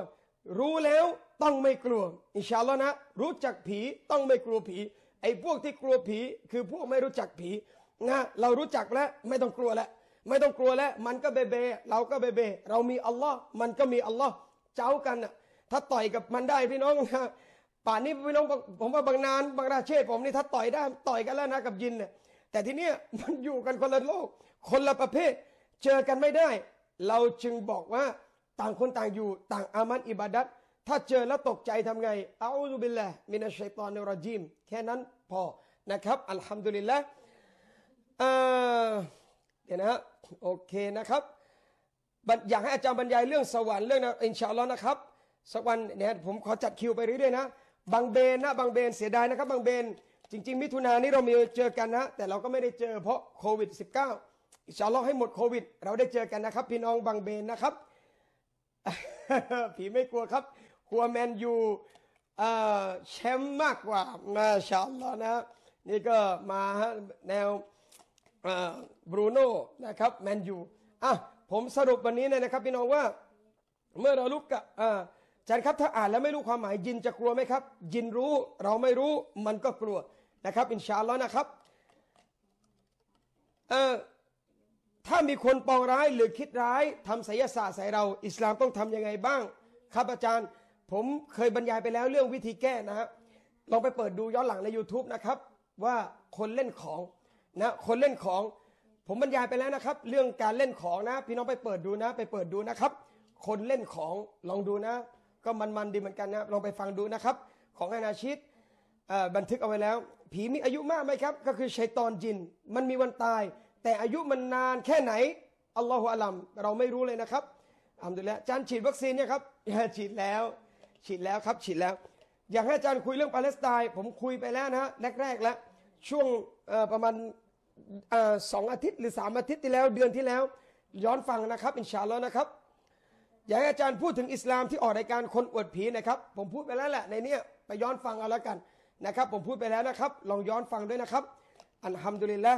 รู้แล้วต้องไม่กลัวอินชาอัลลอฮ์นะรู้จักผีต้องไม่กลัวผี ไอ้พวกที่กลัวผีคือพวกไม่รู้จักผีนะเรารู้จักแล้วไม่ต้องกลัวแล้วไม่ต้องกลัวแล้ว มันก็เบเบเราก็เบเบเรามีอัลลอฮ์มันก็มีอัลลอฮ์เจ้ากันนะถ้าต่อยกับมันได้พี่น้องนะ ป่านนี้พี่น้องผมว่าบางนานบางราเชษผมนี่ถ้าต่อยได้ต่อยกันแล้วนะกับยินเนี่ยแต่ทีเนี้ยมันอยู่กันคนละโลก คนละประเภท เจอกันไม่ได้ เราจึงบอกว่าต่างคนต่างอยู่ต่างอามันอิบาดัตถ้าเจอแล้วตกใจทำไงเอาซุบิลละมินัชชัยตอนนรจิมแค่นั้นพอนะครับ อัลฮัมดุลิลละเออเดี๋ยวนะฮะโอเคนะครับอยากให้อาจารย์บรรยายเรื่องสวรรค์เรื่องนะอินชาอัลลอฮ์นะครับสักวันเนี่ยผมขอจัดคิวไปเรื่อยๆนะ บางเบนนะบางเบนเสียดายนะครับบางเบนจริง ๆ มิถุนายนนี้เรามีเจอกันนะแต่เราก็ไม่ได้เจอเพราะโควิด -19 อิชาลลอฮ์ให้หมดโควิด เราได้เจอกันนะครับ พี่น้องบางเบนนะครับ ผีไม่กลัวครับกลัวแมนยูเอ่อแชมป์มากกว่ามาชาลลอฮ์นะนี่ก็มาแนวบรูโน่นะครับแมนยูอะผมสรุปวันนี้นยนะครับ พี่น้องว่าเมื่อเราลุกกะ อาจารย์ครับถ้าอ่านแล้วไม่รู้ความหมายยินจะกลัวไหมครับ ยินรู้เราไม่รู้มันก็กลัวนะครับอินชาอัลลอฮ์นะครับเอ่อถ้ามีคนปองร้ายหรือคิดร้ายทำไสยศาสตร์ใส่เรา อิสลามต้องทำยังไงบ้าง ครับอาจารย์ ผมเคยบรรยายไปแล้วเรื่องวิธีแก้นะฮะลองไปเปิดดูย้อนหลังใน YouTube นะครับ ว่าคนเล่นของนะคนเล่นของ ผมบรรยายไปแล้วนะครับ เรื่องการเล่นของนะ พี่น้องไปเปิดดูนะ ไปเปิดดูนะครับ คนเล่นของลองดูนะ ก็มันๆดีเหมือนกันนะลองไปฟังดูนะครับ ของอานาชิตบันทึกเอาไว้แล้ว ผีมีอายุมากไหมครับ ก็คือชัยตอนจิน มันมีวันตาย แต่อายุมันนานแค่ไหนอัลลอฮฺอัลัมเราไม่รู้เลยนะครับอัมดุลิลอาจารย์ฉีดวัคซีนเนี่ยครับฉีดแล้ว ฉีดแล้วครับฉีดแล้ว อยากให้อาจารย์คุยเรื่องปาเลสไตน์ผมคุยไปแล้วนะแรกๆแล้วช่วงประมาณสองอาทิตย์หรือสามอาทิตย์ที่แล้วเดือนที่แล้ว ย้อนฟังนะครับ อินชาอัลลอฮ์นะครับ อยากให้อาจารย์พูดถึงอิสลามที่ออกรายการคนอวดผีนะครับ ผมพูดไปแล้วแหละในเนี้ยไปย้อนฟังเอาแล้วกันนะครับ ผมพูดไปแล้วนะครับ ลองย้อนฟังด้วยนะครับ อันฮัมดุลิลละ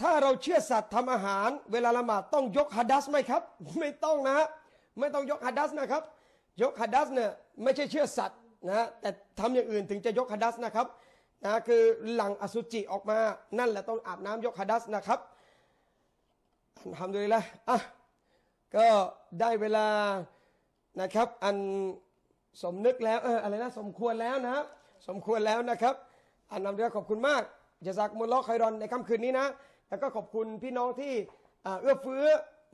ถ้าเราเชื่อสัตว์ทำอาหาร เวลาละหมาดต้องยกฮัดดัสไหมครับ ไม่ต้องนะฮะไม่ต้องยกฮัดดัสนะครับ ยกฮัดดัสเนี่ยไม่ใช่เชื่อสัตว์นะแต่ทำอย่างอื่นถึงจะยกฮัดดัสนะครับนะคือหลังอสุจิออกมานั่นแหละต้องอาบน้ำยกฮัดดัสนะครับ ทำด้วยละอะก็ได้เวลานะครับ อันสมนึกแล้วเอออะไรนะสมควรแล้วนะสมควรแล้วนะครับ อันนำเรือขอบคุณมากจะซักมุลล็อคอยรอนในค่ำคืนนี้นะ แล้วก็ขอบคุณพี่น้องที่เอื้อเฟื้อ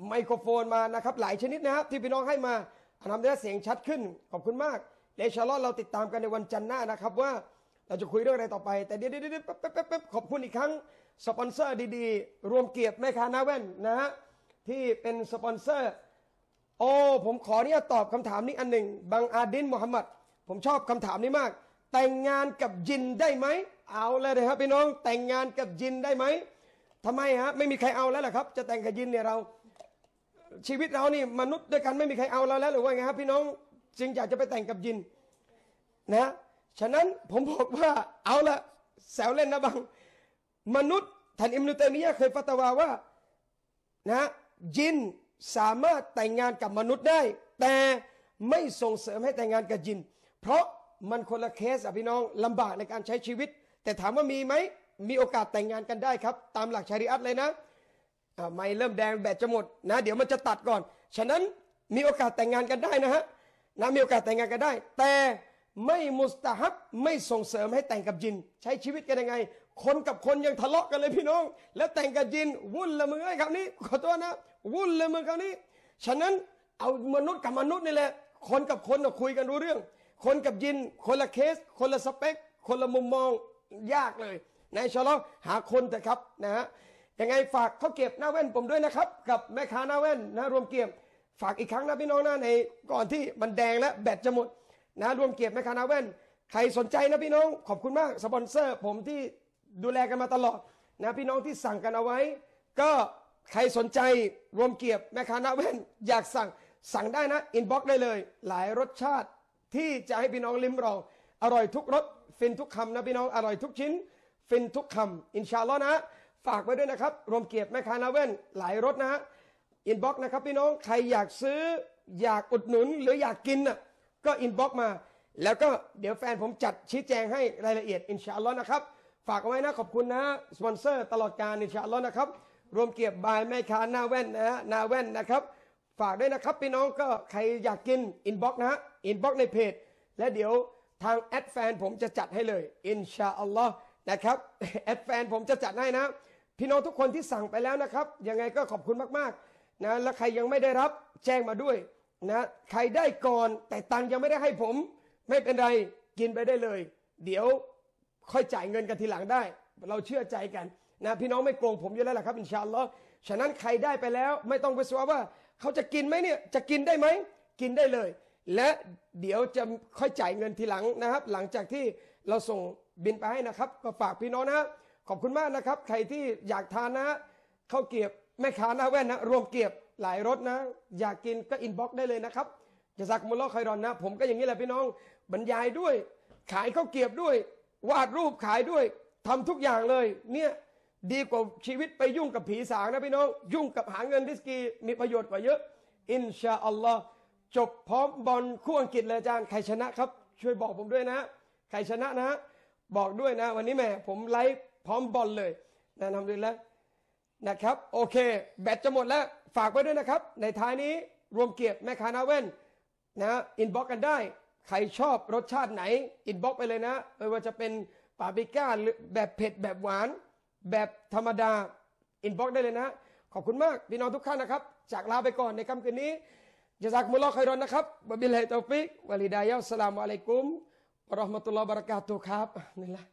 ไมโครโฟนมานะครับ หลายชนิดนะครับ ที่พี่น้องให้มาอันนำเรือเสียงชัดขึ้น ขอบคุณมากเลชาลอเราติดตามกันในวันจันทร์หน้านะครับว่าเราจะคุยเรื่องอะไรต่อไป แต่เดี๋ยวเดี๋ยวแป๊บขอบคุณอีกครั้ง สปอนเซอร์ดีๆ รวมเกียรติแม่ค้าหน้าแว่นนะฮะที่เป็นสปอนเซอร์ โอ้ผมขอเนี่ยตอบคำถามนี้อันหนึ่งบังอาดินมุฮัมมัดผมชอบคำถามนี้มาก แต่งงานกับยินได้ไหมเอาเลยนะครับพี่น้องแต่งงานกับยินได้ไหมทำไมฮะไม่มีใครเอาแล้วล่ะครับ จะแต่งกับยินเนี่ยเรา ชีวิตเรานี่มนุษย์ด้วยกันไม่มีใครเอาเราแล้วหรือว่าไงครับพี่น้องจึงอยากจะไปแต่งกับยินนะฉะนั้นผมบอกว่าเอาละแซวเล่นนะบัง มนุษย์ท่านอิมนุตัยมียะเคยฟัตวาว่านะจินสามารถแต่งงานกับมนุษย์ได้ แต่ไม่ส่งเสริมให้แต่งงานกับจิน เพราะมันคนละเคสอะพี่น้องลำบากในการใช้ชีวิต แต่ถามว่ามีไหมมีโอกาสแต่งงานกันได้ครับ ตามหลักชาริอัตเลยนะไม่เริ่มแดงแบตจะหมดนะ เดี๋ยวมันจะตัดก่อน ฉะนั้นมีโอกาสแต่งงานกันได้นะฮะนะมีโอกาสแต่งงานกันได้ แต่ไม่มุสตาฮับไม่ส่งเสริมให้แต่งกับจิน ใช้ชีวิตกันยังไง คนกับคนยังทะเลาะกันเลยพี่น้อง แล้วแต่งกับจินวุ่นละมึงไอ้คำนี้ขอโทษนะวุ่นลยมึงคำนี้ ฉะนั้นเอามนุษย์กับมนุษย์นี่แหละ คนกับคนคุยกันรู้เรื่อง คนกับยิน คนละเคส คนละสเปค คนละมุมมองยากเลยนายชะลอหาคนแต่ครับนะฮะยังไงฝากเขาเก็บหน้าแว่นผมด้วยนะครับ กับแม่ค้าหน้าแว่นนะรวมเก็บฝากอีกครั้งนะพี่น้องนะในก่อนที่มันแดงและแบตจะหมดนะรวมเก็บแม่ค้าหน้าแว่นใครสนใจนะพี่น้อง ขอบคุณมากสปอนเซอร์ผมที่ ดูแลกันมาตลอดนะพี่น้องที่สั่งกันเอาไว้ ก็ใครสนใจรวมเกียบแม่ค้าหน้าแว่นอยากสั่งสั่งได้นะ inbox ได้เลย หลายรสชาติที่จะให้พี่น้องลิ้มลอง อร่อยทุกรสฟินทุกคำนะพี่น้องอร่อยทุกชิ้น ฟินทุกคำإن شاء اللهนะ ฝากไว้ด้วยนะครับ รวมเกียบแม่ค้าหน้าแว่นหลายรสนะฮะ inbox นะครับพี่น้องใครอยากซื้อ อยากอุดหนุนหรืออยากกินน่ะก็ inbox มา แล้วก็เดี๋ยวแฟนผมจัดชี้แจงให้รายละเอียดإن شاء اللهนะครับ ฝากเอาไว้นะขอบคุณนะสปอนเซอร์ตลอดการอินชาอัลลอฮ์นะครับ รวมเกียบ by แม่ค้าหน้าแว่นนะฮะหน้าแว่นนะครับ ฝากด้วยนะครับพี่น้องก็ใครอยากกิน inbox นะฮะ inbox ในเพจ และเดี๋ยวทางแอดแฟนผมจะจัดให้เลยإن شاء اللهนะครับแอดแฟนผมจะจัดให้นะ พี่น้องทุกคนที่สั่งไปแล้วนะครับ ยังไงก็ขอบคุณมากๆนะและใครยังไม่ได้รับแจ้งมาด้วยนะใครได้ก่อนแต่ตังยังไม่ได้ให้ผม ไม่เป็นไรกินไปได้เลย เดี๋ยว ค่อยจ่ายเงินกันทีหลังได้ เราเชื่อใจกันนะพี่น้องไม่โกงผมอยู่แล้วแหละครับอินชาอัลลอฮ์ฉะนั้นใครได้ไปแล้ว ไม่ต้องไปสวาว่าเขาจะกินไหมเนี่ยจะกินได้ไหมกินได้เลย และเดี๋ยวจะค่อยจ่ายเงินทีหลังนะครับ หลังจากที่เราส่งบินไปให้นะครับ ก็ฝากพี่น้องนะขอบคุณมากนะครับ ใครที่อยากทานนะข้าวเกียบแม่ค้าหน้าแว่นนะรวมเกียบหลายรสนะ อยากกินก็ inbox ได้เลยนะครับجزاكم الله خيراนะ ผมก็อย่างนี้แหละพี่น้องบรรยายด้วย ขายข้าวเกรียบด้วย วาดรูปขายด้วยทำทุกอย่างเลย เนี่ยดีกว่าชีวิตไปยุ่งกับผีสางนะพี่น้อง ยุ่งกับหาเงินริสกีมีประโยชน์กว่าเยอะ إن شاء اللهจบพร้อมบอลคู่อังกฤษเลยอาจารย์ใครชนะครับ ช่วยบอกผมด้วยนะ ใครชนะนะ บอกด้วยนะ วันนี้แม่ผมไลฟ์พร้อมบอลเลยนะทำด้วยแล้วนะครับ โอเค แบตจะหมดแล้ว ฝากไว้ด้วยนะครับ ในท้ายนี้รวมเกียบแม่ค้าหน้าแว่นนะ inbox กันได้ ใครชอบรสชาติไหน inbox ไปเลยนะไม่ว่าจะเป็นปาปริก้าหรือแบบเผ็ดแบบหวาน แบบธรรมดา inbox ได้เลยนะ ขอบคุณมาก พี่น้องทุกท่านนะครับ จากลาไปก่อนในค่ำคืนนี้جزاكم الله خيراนะครับوبالله التوفيق والهداية السلام عليكم ورحمة الله وبركاتهครับนี่แหละ